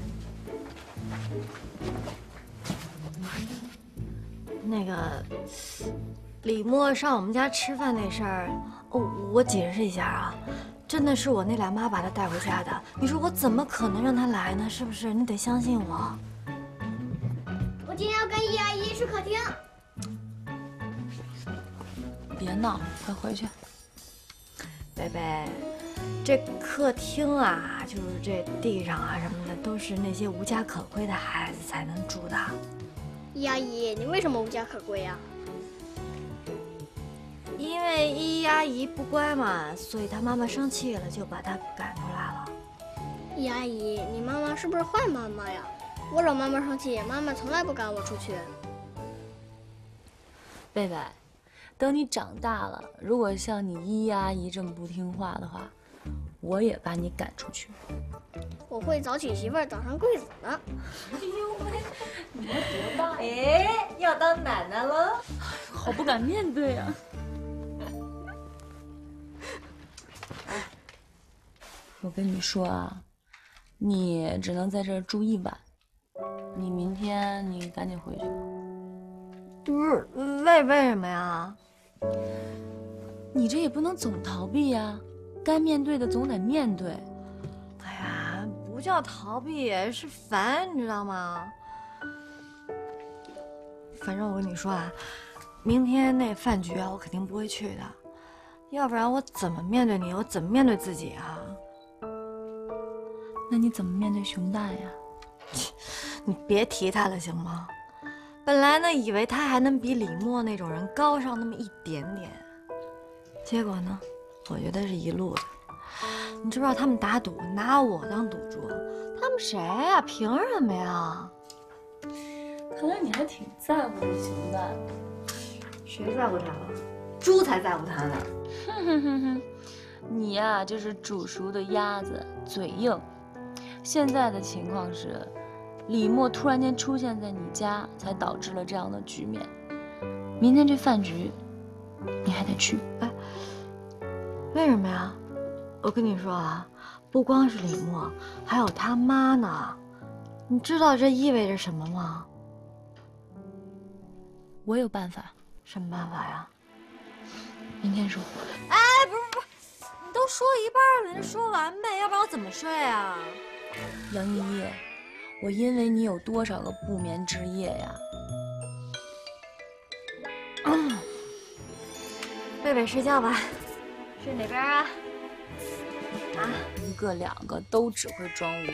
B: 那个李默上我们家吃饭那事儿，哦，我解释一下啊。真的是我那俩妈把他带回家的，你说我怎么可能让他来呢？是不是？你得相信我。
R: 我今天要跟易阿姨去客厅。
H: 别闹，快回去。
B: 贝贝，这客厅啊，就是这地上啊什么的，都是那些无家可归的孩子才能住的。
R: 易阿姨，你为什么无家可归呀？
B: 因为依依阿姨不乖嘛，所以她妈妈生气了，就把她赶出来了。
R: 依阿姨，你妈妈是不是坏妈妈呀？我惹妈妈生气，妈妈从来不赶我出去。
J: 贝贝，等你长大了，如果像你依依阿姨这么不听话的话，我也把你赶出去。
R: 我会早娶媳妇儿，早上贵子呢。
J: 哎呦喂，你还多大？
B: 哎，要当奶奶了，
J: 好不敢面对啊。我跟你说啊，你只能在这儿住一晚，你明天你赶紧回去吧。
B: 不是为为什么呀？
J: 你这也不能总逃避呀，该面对的总得面对。
B: 哎呀，不叫逃避，是烦，你知道吗？反正我跟你说啊，明天那饭局啊，我肯定不会去的，要不然我怎么面对你？我怎么面对自己啊？
J: 那你怎么面对熊大呀？
B: 你别提他了，行吗？本来呢，以为他还能比李默那种人高上那么一点点，结果呢，我觉得是一路的。你知不知道他们打赌拿我当赌注？他们谁呀？凭什么呀？
J: 看来你还挺在乎这熊大。
B: 谁在乎他了？猪才在乎他呢。
J: 哼哼哼哼，你呀，就是煮熟的鸭子，嘴硬。现在的情况是，李默突然间出现在你家，才导致了这样的局面。明天这饭局，你还得去。
B: 哎，为什么呀？我跟你说啊，不光是李默，还有他妈呢。你知道这意味着什么吗？
J: 我有办法。
B: 什么办法呀？
J: 明天说。
B: 哎，不是不是，你都说一半了，你说完呗，要不然我怎么睡啊？
J: 杨依依，我因为你有多少个不眠之夜呀？
B: 贝贝睡觉吧，睡哪边啊？
J: 啊，一个两个都只会装无辜。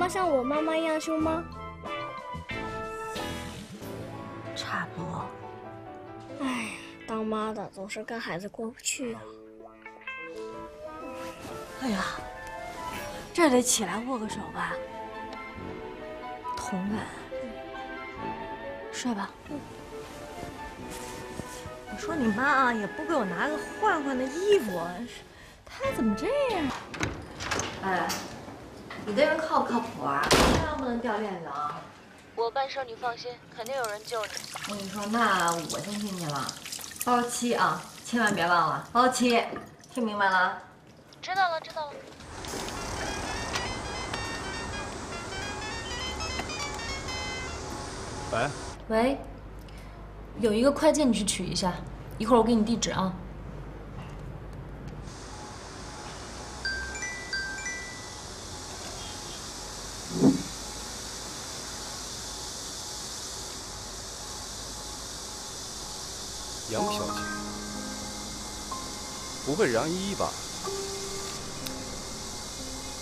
R: 妈妈像我妈妈一样凶吗？
B: 差不多。
R: 哎，当妈的总是跟孩子过不去啊。
B: 哎呀，这得起来握个手吧。同感，睡吧。我说你妈啊，也不给我拿个换换的衣服，她怎么这样？哎，你这人靠不靠谱啊？千万不能掉链子啊！
J: 我办事你放心，肯定有人救你。
B: 我跟你说，那我相信你了，包七啊，千万别忘了包七，听明白了？
J: 知道了，知道了。
E: 喂，
J: 喂，有一个快件你去取一下，一会儿我给你地址啊。
E: 杨小姐，不会是杨依依吧？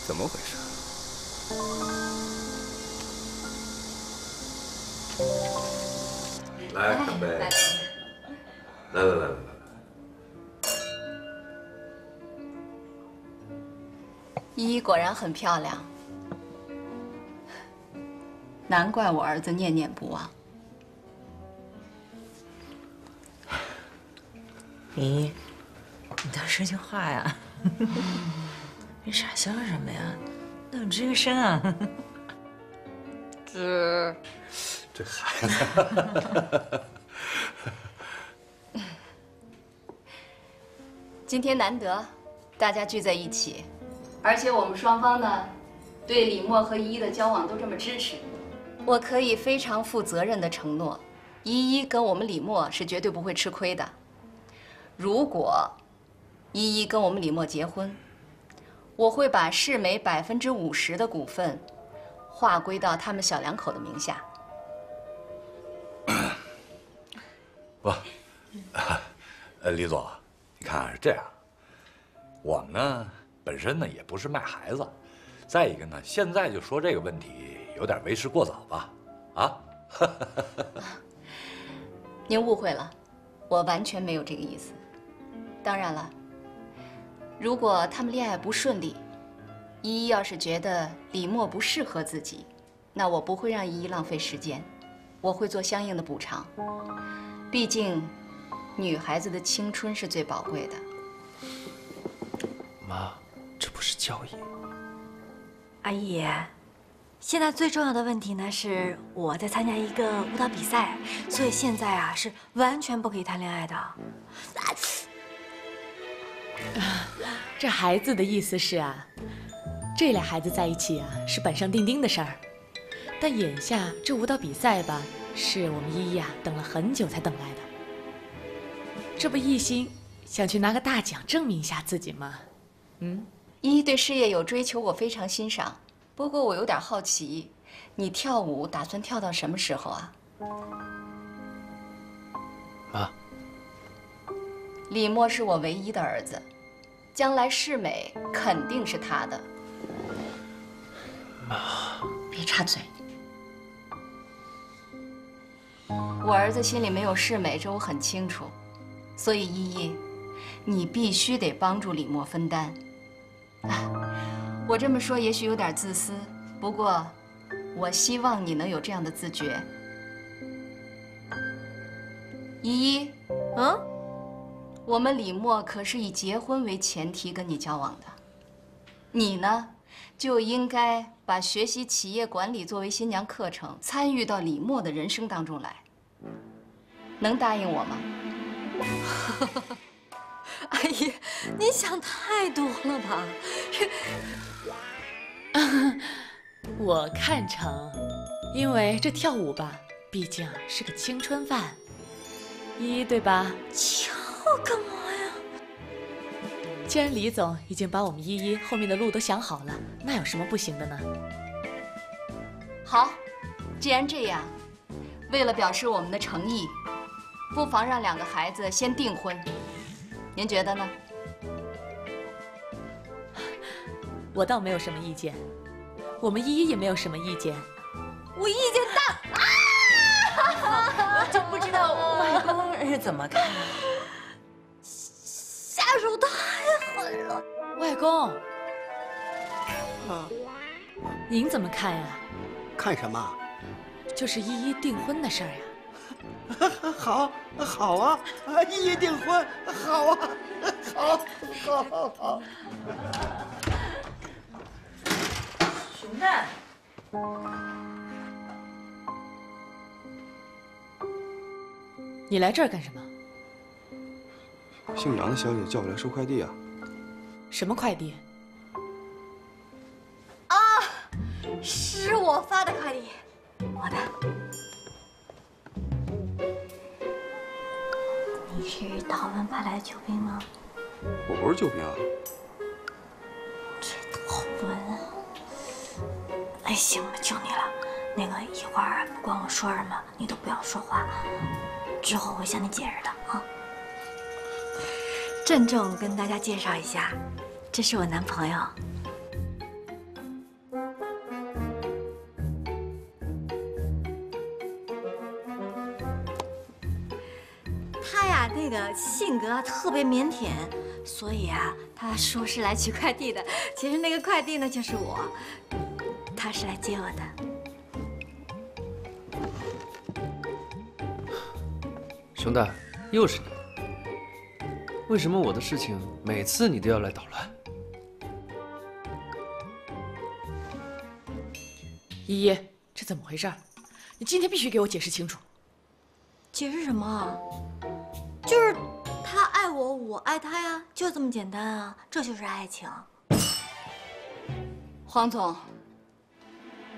E: 怎么回事？
S: 来干杯！来来来来来，
Q: 依依果然很漂亮，难怪我儿子念念不忘。
T: 依依，你倒说句话呀！你傻笑什么呀？那么吱个声啊！
Q: 吱。
S: 这孩子，
Q: 今天难得大家聚在一起，而且我们双方呢，对李默和依依的交往都这么支持，我可以非常负责任的承诺，依依跟我们李默是绝对不会吃亏的。如果依依跟我们李默结婚，我会把世美百分之五十的股份划归到他们小两口的名下。
S: 不，呃，李总，你看是这样，我们呢本身呢也不是卖孩子，再一个呢，现在就说这个问题有点为时过早吧？啊？
Q: 您误会了，我完全没有这个意思。当然了，如果他们恋爱不顺利，依依要是觉得李默不适合自己，那我不会让依依浪费时间，我会做相应的补偿。毕竟，女孩子的青春是最宝贵的。
D: 妈，这不是交易。
B: 阿姨，现在最重要的问题呢是我在参加一个舞蹈比赛，所以现在啊是完全不可以谈恋爱的。
H: 这孩子的意思是啊，这俩孩子在一起啊是板上钉钉的事儿，但眼下这舞蹈比赛吧，是我们依依啊等了很久才等来的。这不一心想去拿个大奖证明一下自己吗？嗯，
Q: 依依对事业有追求，我非常欣赏。不过我有点好奇，你跳舞打算跳到什么时候啊？
D: 妈，
Q: 李默是我唯一的儿子，将来世美肯定是他的。
D: 妈，
Q: 别插嘴。我儿子心里没有世美，这我很清楚。所以依依，你必须得帮助李默分担。啊，我这么说也许有点自私，不过我希望你能有这样的自觉。依依，
B: 嗯，
Q: 我们李默可是以结婚为前提跟你交往的，你呢，就应该把学习企业管理作为新娘课程，参与到李默的人生当中来。能答应我吗？
B: 阿姨，您想太多了吧？
H: 我看成，因为这跳舞吧，毕竟是个青春饭，依依对吧？
B: 跳干嘛呀？
H: 既然李总已经把我们依依后面的路都想好了，那有什么不行的呢？
Q: 好，既然这样，为了表示我们的诚意，不妨让两个孩子先订婚。您觉得呢？
H: 我倒没有什么意见，我们依依也没有什么意见。
U: 我意见大啊！我就不知道外公是怎么看。
V: 下手太狠了，
H: 外公。您怎么看呀？
O: 看什么？
H: 就是依依订婚的事儿呀。
O: 好，好啊！依依订婚，好啊，好，好，好，好。
U: 熊蛋，
H: 你来这儿干什么？
W: 姓杨的小姐叫我来收快递啊。
H: 什么快递？
V: 啊，是我发的快递，我的。
B: 你是讨论派来的救兵吗？
W: 我不是救兵啊。
B: 这讨论，哎，行，了求你了。那个一会儿不管我说什么，你都不要说话，之后我会向你解释的啊。郑重跟大家介绍一下，这是我男朋友。他呀，那个性格特别腼腆，所以啊，他说是来取快递的。其实那个快递呢，就是我，他是来接我的。
D: 熊大，又是你。为什么我的事情每次你都要来捣乱？
H: 依依，这怎么回事？你今天必须给我解释清楚。
B: 解释什么？就是他爱我，我爱他呀，就这么简单啊！这就是爱情。
Q: 黄总，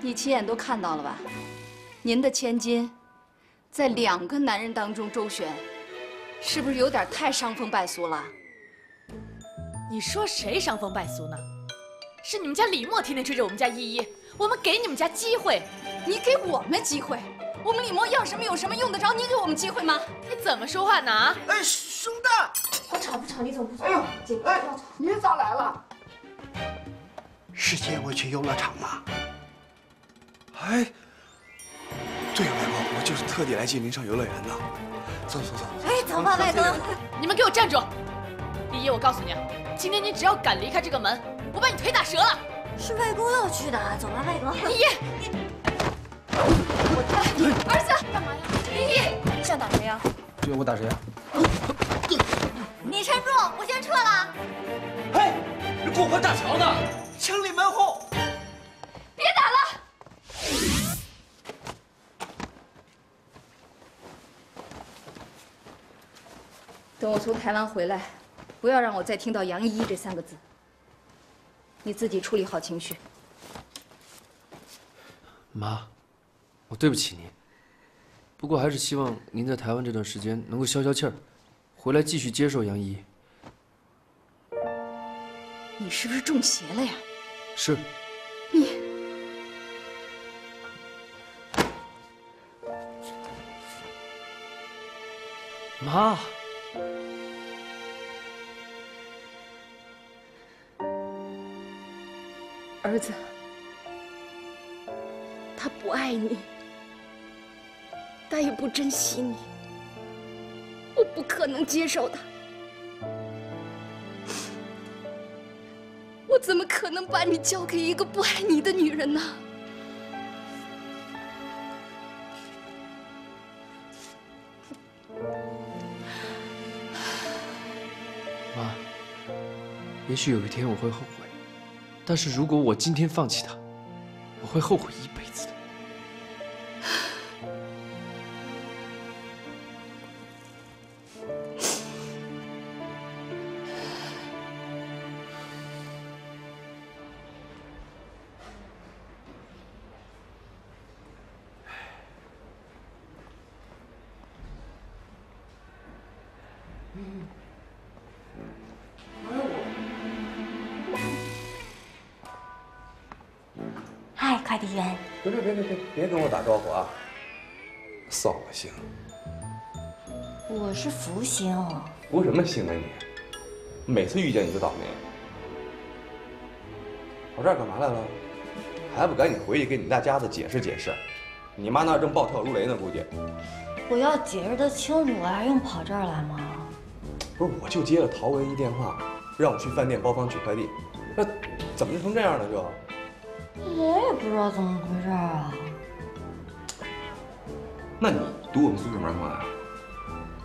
Q: 你亲眼都看到了吧？您的千金，在两个男人当中周旋，是不是有点太伤风败俗了？
H: 你说谁伤风败俗呢？是你们家李默天天追着我们家依依，我们给你们家机会，
Q: 你给我们机会，我们李默要什么有什么，用得着你给我们机会吗？
H: 你怎么说话呢？啊！
E: 哎，熊大，
B: 我吵不吵，李总不吵。
E: 哎呦，
B: 姐姐
E: 哎
B: 不要吵。
E: 你咋来了？
O: 是接我去游乐场吗？
E: 哎，对，外公，我就是特地来接您上游乐园的。走走走。
B: 哎，走吧，外公。
H: 你们给我站住！依依，我告诉你，今天你只要敢离开这个门，我把你腿打折了。
B: 是外公要去的，走吧，外公。
H: 依依，
B: 儿子，干嘛呀？依依，想打谁呀？
E: 对，我打谁呀？
V: 你撑住，我先撤了。
E: 嘿，这过河大桥呢，清理门户。
V: 别打了。
Q: 等我从台湾回来，不要让我再听到杨依依这三个字。你自己处理好情绪。
D: 妈，我对不起您。不过还是希望您在台湾这段时间能够消消气儿，回来继续接受杨依依。
Q: 你是不是中邪了呀？
D: 是。
Q: 你
D: 妈，
Q: 儿子，他不爱你，他也不珍惜你，我不可能接受他。我怎么可能把你交给一个不爱你的女人呢？
D: 妈，也许有一天我会后悔，但是如果我今天放弃他，我会后悔一辈子的。
N: 是福星。
E: 福什么心啊你？每次遇见你就倒霉。跑这儿干嘛来了？还不赶紧回去给你大家子解释解释？你妈那儿正暴跳如雷呢，估计。
N: 我要解释的清楚，我还用跑这儿来吗？
E: 不是，我就接了陶文一电话，让我去饭店包房取快递。那怎么就成这样了？就
N: 我也不知道怎么回事啊。
E: 那你堵我们宿舍门干嘛呀？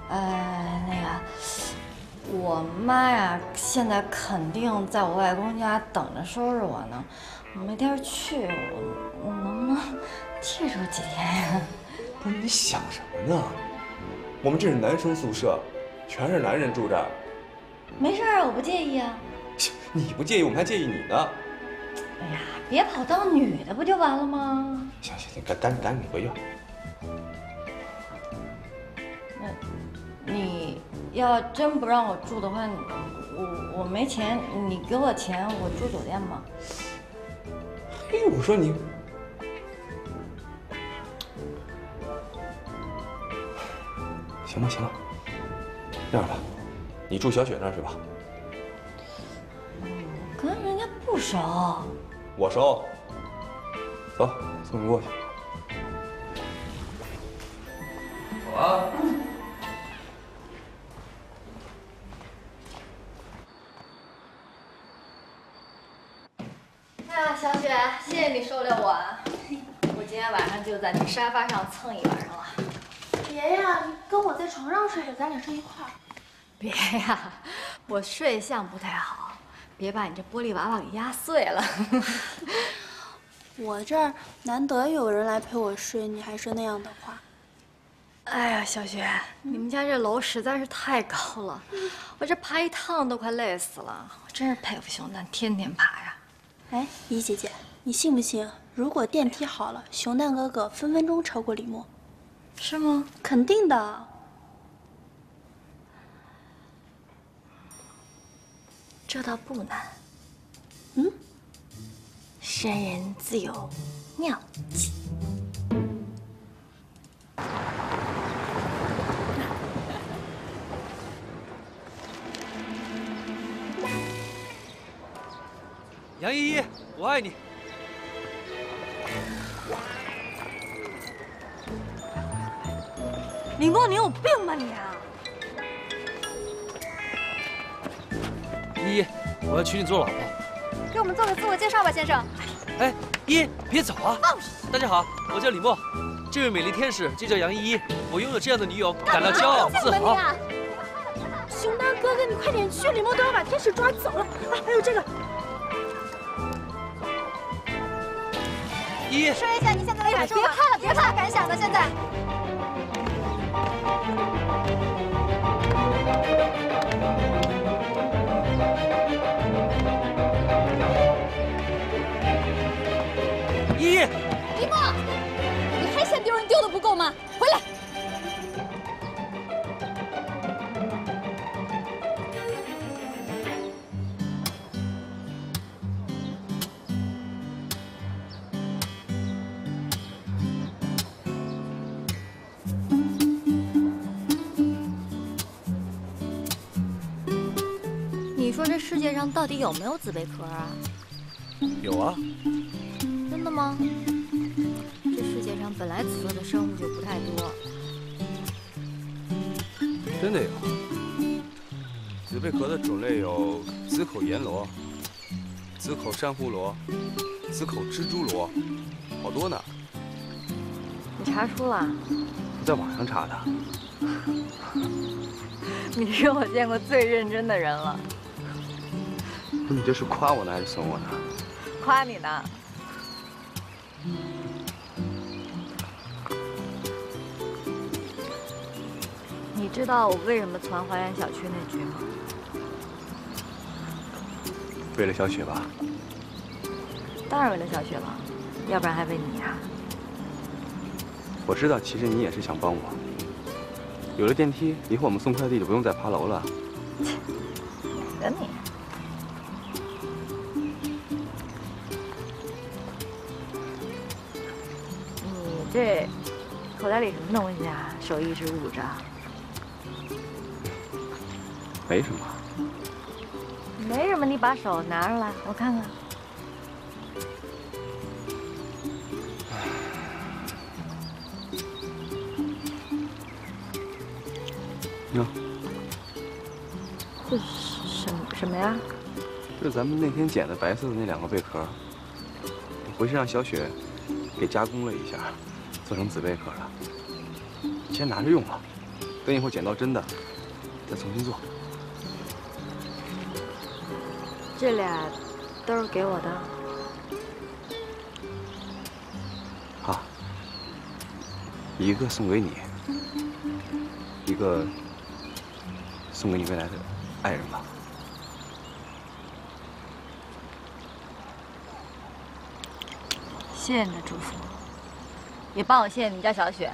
N: 呃，那个，我妈呀，现在肯定在我外公家等着收拾我呢。我没地儿去，我我能不能借住几天呀？
E: 不是你想什么呢？我们这是男生宿舍，全是男人住着。
N: 没事啊，我不介意啊。
E: 你不介意，我们还介意你呢。
N: 哎呀，别跑当女的不就完了吗？
E: 行行行，赶赶紧赶紧回去。
N: 你要真不让我住的话，我我没钱，你给我钱，我住酒店吧。
E: 嘿，我说你，行吧行吧，这样吧，你住小雪那儿去吧。
N: 我跟人家不熟。
E: 我熟。走，送你过去。走
B: 呀，小雪，谢谢你收留我啊！我今天晚上就在你沙发上蹭一晚上了。
R: 别呀，你跟我在床上睡着，咱俩睡一块儿。
B: 别呀，我睡相不太好，别把你这玻璃娃娃给压碎了。
R: 我这儿难得有人来陪我睡，你还说那样的话。
B: 哎呀，小雪，你们家这楼实在是太高了，我这爬一趟都快累死了。我真是佩服熊蛋，天天爬呀。
R: 哎，怡姐姐，你信不信？如果电梯好了，熊蛋哥哥分分钟超过李默。
B: 是吗？
R: 肯定的。
B: 这倒不难。
R: 嗯，
B: 生人自有妙计。
D: 杨依依，我爱你。
B: 李默，你有病吧你啊！
D: 依依，我要娶你做老婆。
B: 给我们做个自我介绍吧，先生。
D: 哎，依依，别走啊！大家好，我叫李默，这位美丽天使就叫杨依依。我拥有这样的女友，感到骄傲自豪。
R: 熊丹哥哥，你快点去，李默都要把天使抓走了。啊，还有这个。
B: 说一下你现在的感受别怕了，别怕，敢想的现在。
D: 依依，
B: 李默，你还嫌丢人丢的不够吗？世界上到底有没有紫贝壳啊？
D: 有啊。
B: 真的吗？这世界上本来紫色的生物就不太多。
E: 真的有。紫贝壳的种类有紫口阎螺、紫口珊瑚螺、紫口蜘蛛螺，好多呢。
B: 你查出了？
E: 我在网上查的。
B: 你是我见过最认真的人了。
E: 你这是夸我呢还是损我呢？
B: 夸你呢。你知道我为什么攒花园小区那局吗？
E: 为了小雪吧？
B: 当然为了小雪了，要不然还为你呀、
E: 我知道，其实你也是想帮我。有了电梯，以后我们送快递就不用再爬楼了。
B: 等你。这口袋里什么东西啊？手一直捂着。
E: 没什么。
B: 没什么，你把手拿出来，我看看。
E: 哟，
B: 这是什么什么呀？
E: 这是咱们那天捡的白色的那两个贝壳，我回去让小雪给加工了一下，做成紫贝壳了。你先拿着用吧，等以后捡到真的，再重新做。
B: 这俩都是给我的。
E: 好，一个送给你，一个送给你未来的爱人吧。
B: 谢谢你的祝福，也帮我谢谢你们家小雪。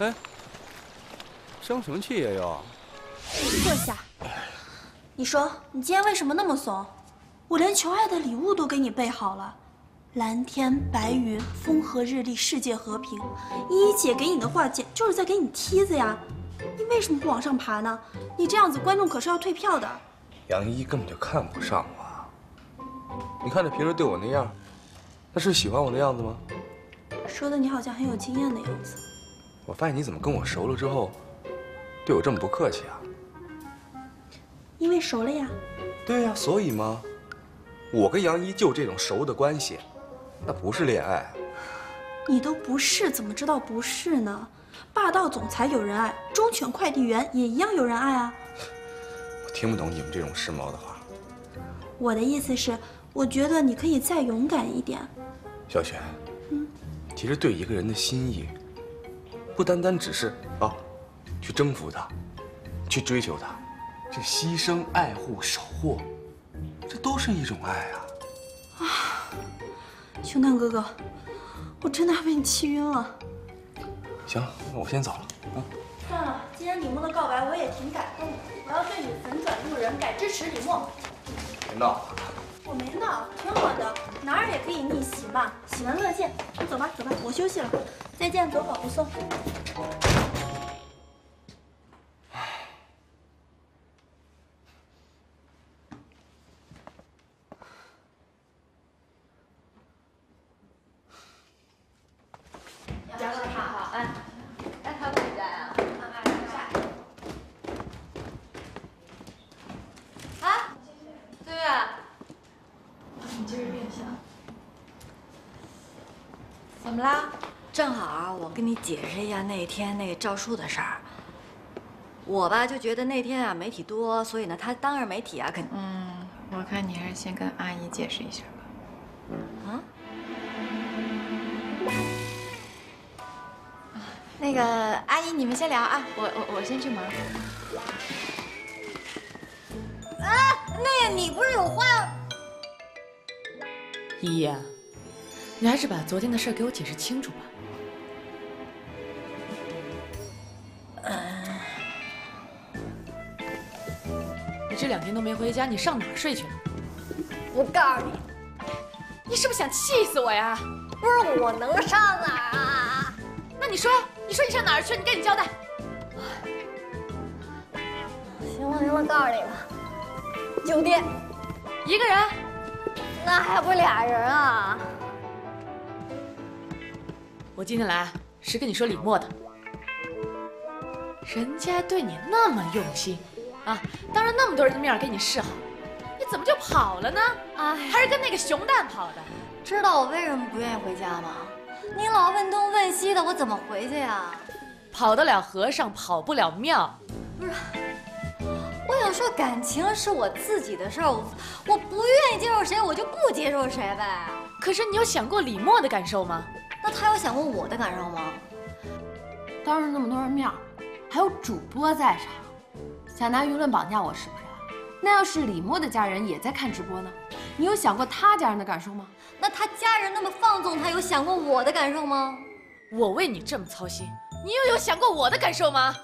E: 哎，生什么气呀又？
N: 坐下。你说你今天为什么那么怂？我连求爱的礼物都给你备好了，蓝天白云、风和日丽、世界和平。依依姐给你的话，简就是在给你梯子呀。你为什么不往上爬呢？你这样子，观众可是要退票的。
E: 杨依根本就看不上我。你看他平时对我那样，那是喜欢我的样子吗？
N: 说的你好像很有经验的样子。
E: 我发现你怎么跟我熟了之后，对我这么不客气啊？
N: 因为熟了呀。
E: 对呀，所以嘛？我跟杨一就这种熟的关系，那不是恋爱。
N: 你都不是，怎么知道不是呢？霸道总裁有人爱，忠犬快递员也一样有人爱啊。
E: 我听不懂你们这种时髦的话。
N: 我的意思是，我觉得你可以再勇敢一点。
E: 小雪，其实对一个人的心意，不单单只是啊，去征服他，去追求他，这牺牲、爱护、守护，这都是一种爱啊。
N: 啊，熊蛋哥哥，我真的要被你气晕了。
E: 行，那我先走了啊。
N: 算了，今天李默的告白我也挺感动的，我要对你粉转路人，改支持李默。
E: 别闹。
N: 我没闹，挺好的，哪儿也可以逆袭嘛，喜闻乐见。你走吧，走吧，我休息了，再见，走好不送。
B: 家哥好，哎，哎，他不回家呀？啊，对呀。
H: 你今儿变相。
B: 怎么啦？正好我跟你解释一下那天那个赵树的事儿。我吧就觉得那天啊媒体多，所以呢他当着媒体啊肯
H: 嗯，我看你还是先跟阿姨解释一下吧。
B: 啊。那个阿姨，你们先聊啊，我我我先去忙。啊，那个你不是有话？
H: 依依啊，你还是把昨天的事给我解释清楚吧。天都没回家，你上哪儿睡去了？
B: 我告诉你，
H: 你是不是想气死我呀？
B: 不是我能上哪儿啊？
H: 那你说，你说你上哪儿去？你赶紧交代。
B: 行了行了，告诉你吧，酒店，
H: 一个人，
B: 那还不俩人啊？
H: 我今天来是跟你说李默的，人家对你那么用心，啊，当着那么多人的面给你示好，你怎么就跑了呢？啊，还是跟那个熊蛋跑的？
B: 知道我为什么不愿意回家吗？你老问东问西的，我怎么回去呀？
H: 跑得了和尚跑不了庙。
B: 不是，我想说感情是我自己的事儿，我我不愿意接受谁，我就不接受谁呗。
H: 可是你有想过李默的感受吗？
B: 那他有想过我的感受吗？
X: 当着那么多人面，还有主播在场，想拿舆论绑架我是不是？那要是李默的家人也在看直播呢？你有想过他家人的感受吗？
B: 那他家人那么放纵他，有想过我的感受吗？
H: 我为你这么操心，你又有想过我的感受吗？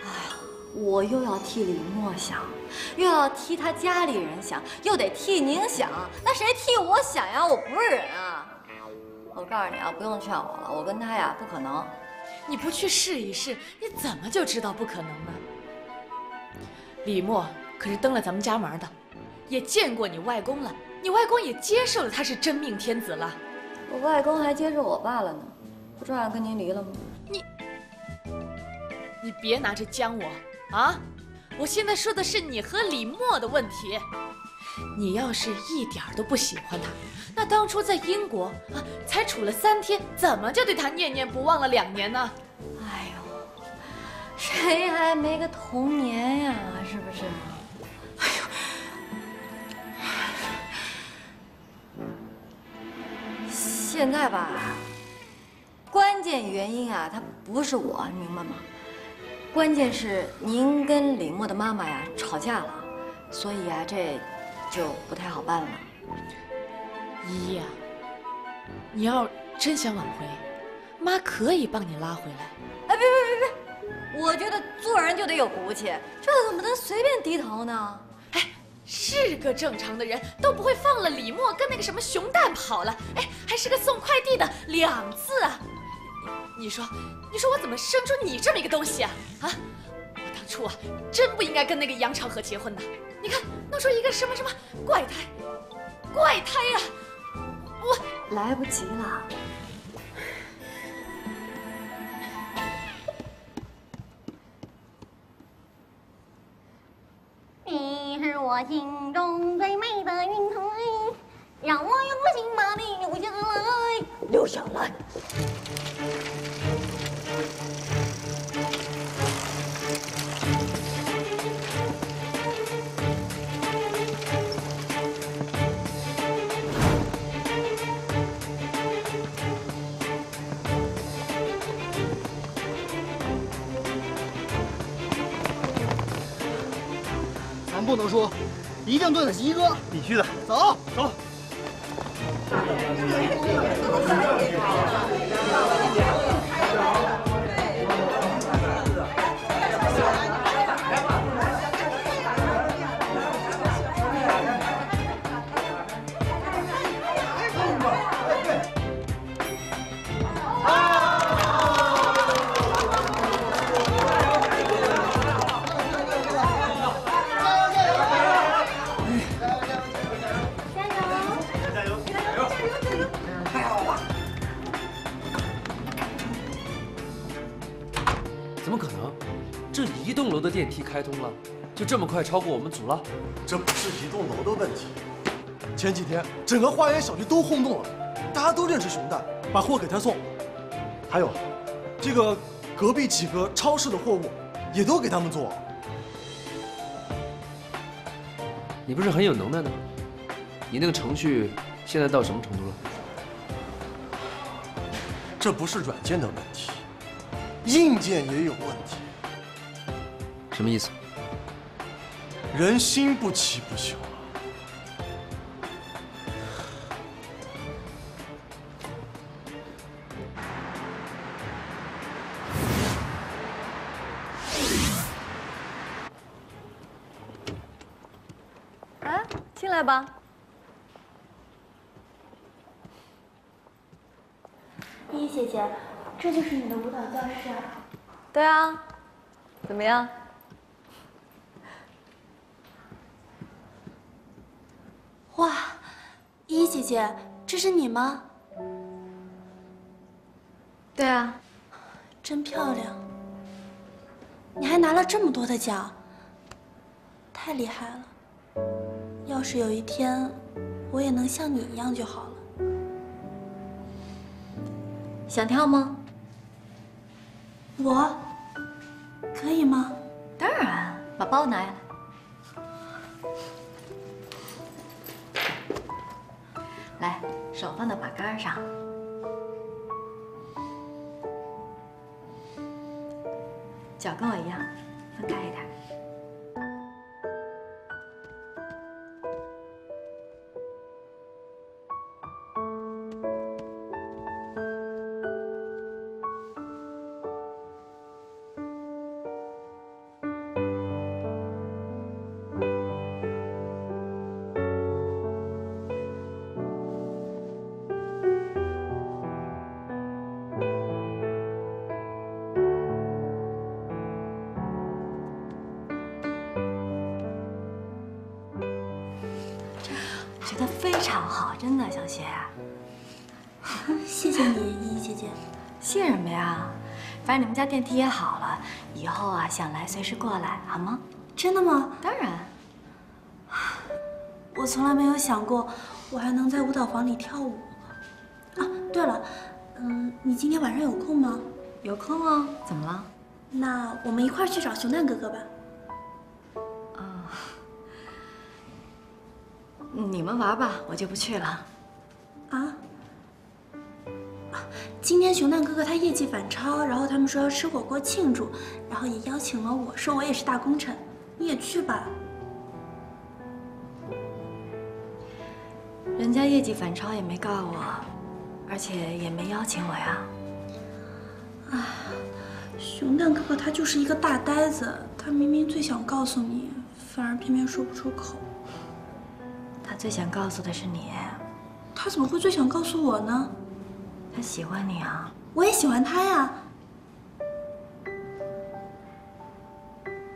B: 哎呀，我又要替李默想，又要替他家里人想，又得替您想，那谁替我想呀？我不是人啊！我告诉你啊，不用劝我了，我跟他呀不可能。
H: 你不去试一试，你怎么就知道不可能呢？李默可是登了咱们家门的，也见过你外公了，你外公也接受了他是真命天子了。
B: 我外公还接受我爸了呢，不照样跟您离了吗？
H: 你，你别拿着将我啊！我现在说的是你和李默的问题。你要是一点都不喜欢他，那当初在英国啊，才处了三天，怎么就对他念念不忘了两年呢？
B: 哎呦，谁还没个童年呀？是不是？哎呦，现在吧，关键原因啊，他不是我，你明白吗？关键是您跟李默的妈妈呀吵架了，所以啊，这就不太好办了。
H: 依依啊，你要真想挽回，妈可以帮你拉回来。
B: 哎，别别别别！我觉得做人就得有骨气，这怎么能随便低头呢？
H: 哎，是个正常的人都不会放了李默跟那个什么熊蛋跑了。哎，还是个送快递的，两次啊！你说，你说我怎么生出你这么一个东西啊？啊！我当初啊，真不应该跟那个杨长河结婚的。你看，弄出一个什么什么怪胎，怪胎呀！我
B: 来不及了。
R: 你是我心中最美的云彩，让我用心把你留下来，
B: 留下来。
M: 不能输，一定对得起一哥。
K: 必须的，
M: 走
K: 走。
D: 开通了，就这么快超过我们组了？
K: 这不是一栋楼的问题。前几天整个花园小区都轰动了，大家都认识熊蛋，把货给他送。还有，这个隔壁几个超市的货物也都给他们做。
D: 你不是很有能耐的吗？你那个程序现在到什么程度了？
K: 这不是软件的问题，硬件也有问题。
D: 什么意思？
K: 人心不齐不休啊！
B: 哎，进来吧。
N: 依依姐姐，这就是你的舞蹈教室啊。
B: 对啊，怎么样？
N: 哇，依依姐姐，这是你吗？
B: 对啊，
N: 真漂亮。你还拿了这么多的奖，太厉害了。要是有一天我也能像你一样就好了。
B: 想跳吗？
N: 我可以吗？
B: 当然，把包拿下来。来，手放到把杆上。脚跟我一样，分开一点。
N: 电梯也好了，以后啊想来随时过来，好吗？真的吗？当然。我从来没有想过，我还能在舞蹈房里跳舞。啊，对了，嗯，你今天晚上有空吗？
B: 有空啊，怎么了？
N: 那我们一块儿去找熊蛋哥哥吧。
B: 啊，你们玩吧，我就不去了。
N: 啊？今天熊蛋哥哥他业绩反超，然后他们说要吃火锅庆祝，然后也邀请了我，说我也是大功臣，你也去吧。
B: 人家业绩反超也没告我，而且也没邀请我呀。
N: 啊，熊蛋哥哥他就是一个大呆子，他明明最想告诉你，反而偏偏说不出口。
B: 他最想告诉的是你，
N: 他怎么会最想告诉我呢？
B: 他喜欢你啊，
N: 我也喜欢他呀。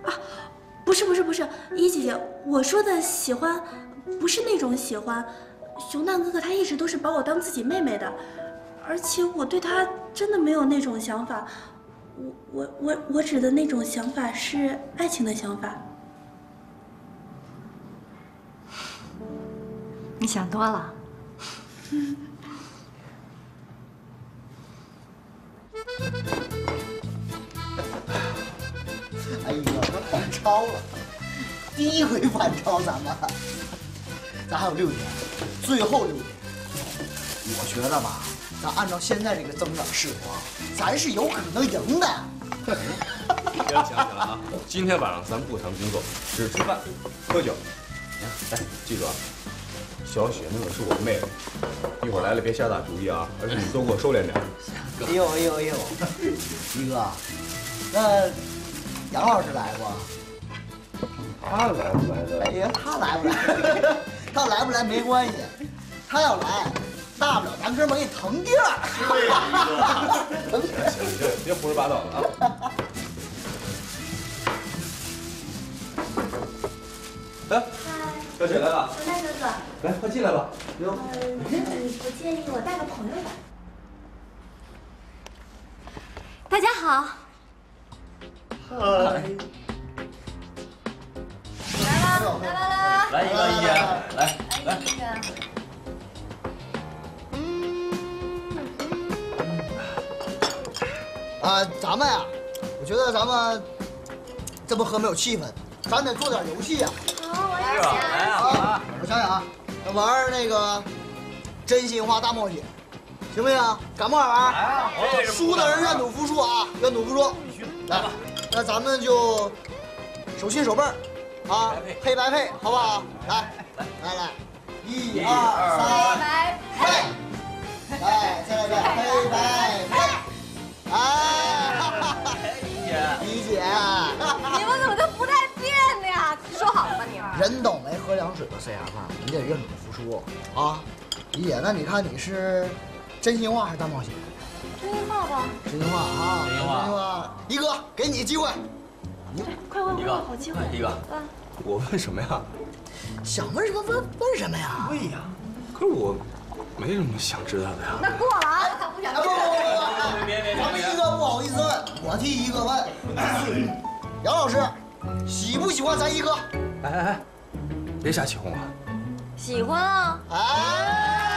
N: 啊，不是不是不是，依姐姐，我说的喜欢，不是那种喜欢。熊蛋哥哥他一直都是把我当自己妹妹的，而且我对他真的没有那种想法。我我我我指的那种想法是爱情的想法。
B: 你想多了。
M: 哎呀，我反超了，第一回反超咱们，咱还有六天，最后六天，我觉得吧，咱按照现在这个增长势头，咱是有可能赢的。
E: 不要想起来啊，今天晚上咱不谈工作，只吃饭、喝酒。来，记住啊，小雪那个是我妹妹，一会儿来了别瞎打主意啊，而且你都给我收敛点。
M: 哎呦哎呦哎呦，一哥，那杨老师来不？
E: 他来不来的？
M: 哎呀，他来不来？他来不来没关系，他要来，大不了咱哥们给你腾地儿。
E: 对呀，一哥。行行，别胡说八道了啊！小雪来了，
N: 小奈哥哥，
E: 来，快进来吧。
N: 呃，你不介意我带个朋友吧？
B: 大家好。
M: 嗨。
B: 来了，来来来，
D: 来一个，一姐，来来。
M: 啊，咱们呀，我觉得咱们这么喝没有气氛，咱得做点游戏呀。
N: 好，我
M: 要想。来啊！我想想啊，玩那个真心话大冒险，行不行？敢不敢玩？
D: 来啊！
M: 输的人愿赌服输啊，愿赌服输。来吧，那咱们就手心手背啊，黑白配，好不好？来来来，一二三，
B: 白
M: 配。来，再来一遍，黑白配。哎，
D: 李姐，
M: 李姐，
B: 你们怎么就
M: 人倒霉喝凉水的饭，你得愿赌服输啊！李姐，那你看你是真心话还是大冒险？
N: 真心话吧。
M: 真心话啊！
D: 真心话
M: 真心话。一哥，给你机会。
N: 快问
D: 一个
N: 快问，好机会。
D: 一个，
N: 问。
E: 我问什么呀？
M: 想问什么问问什么呀？
E: 对呀，可是我没什么想知道的呀。
N: 那过了啊，可不想
M: 啊不不不不，
D: 别别别
M: 咱们一哥不好意思问，我替一哥问。杨老师，喜不喜欢咱一哥？
E: 哎哎哎，别瞎起哄了
B: 喜欢啊。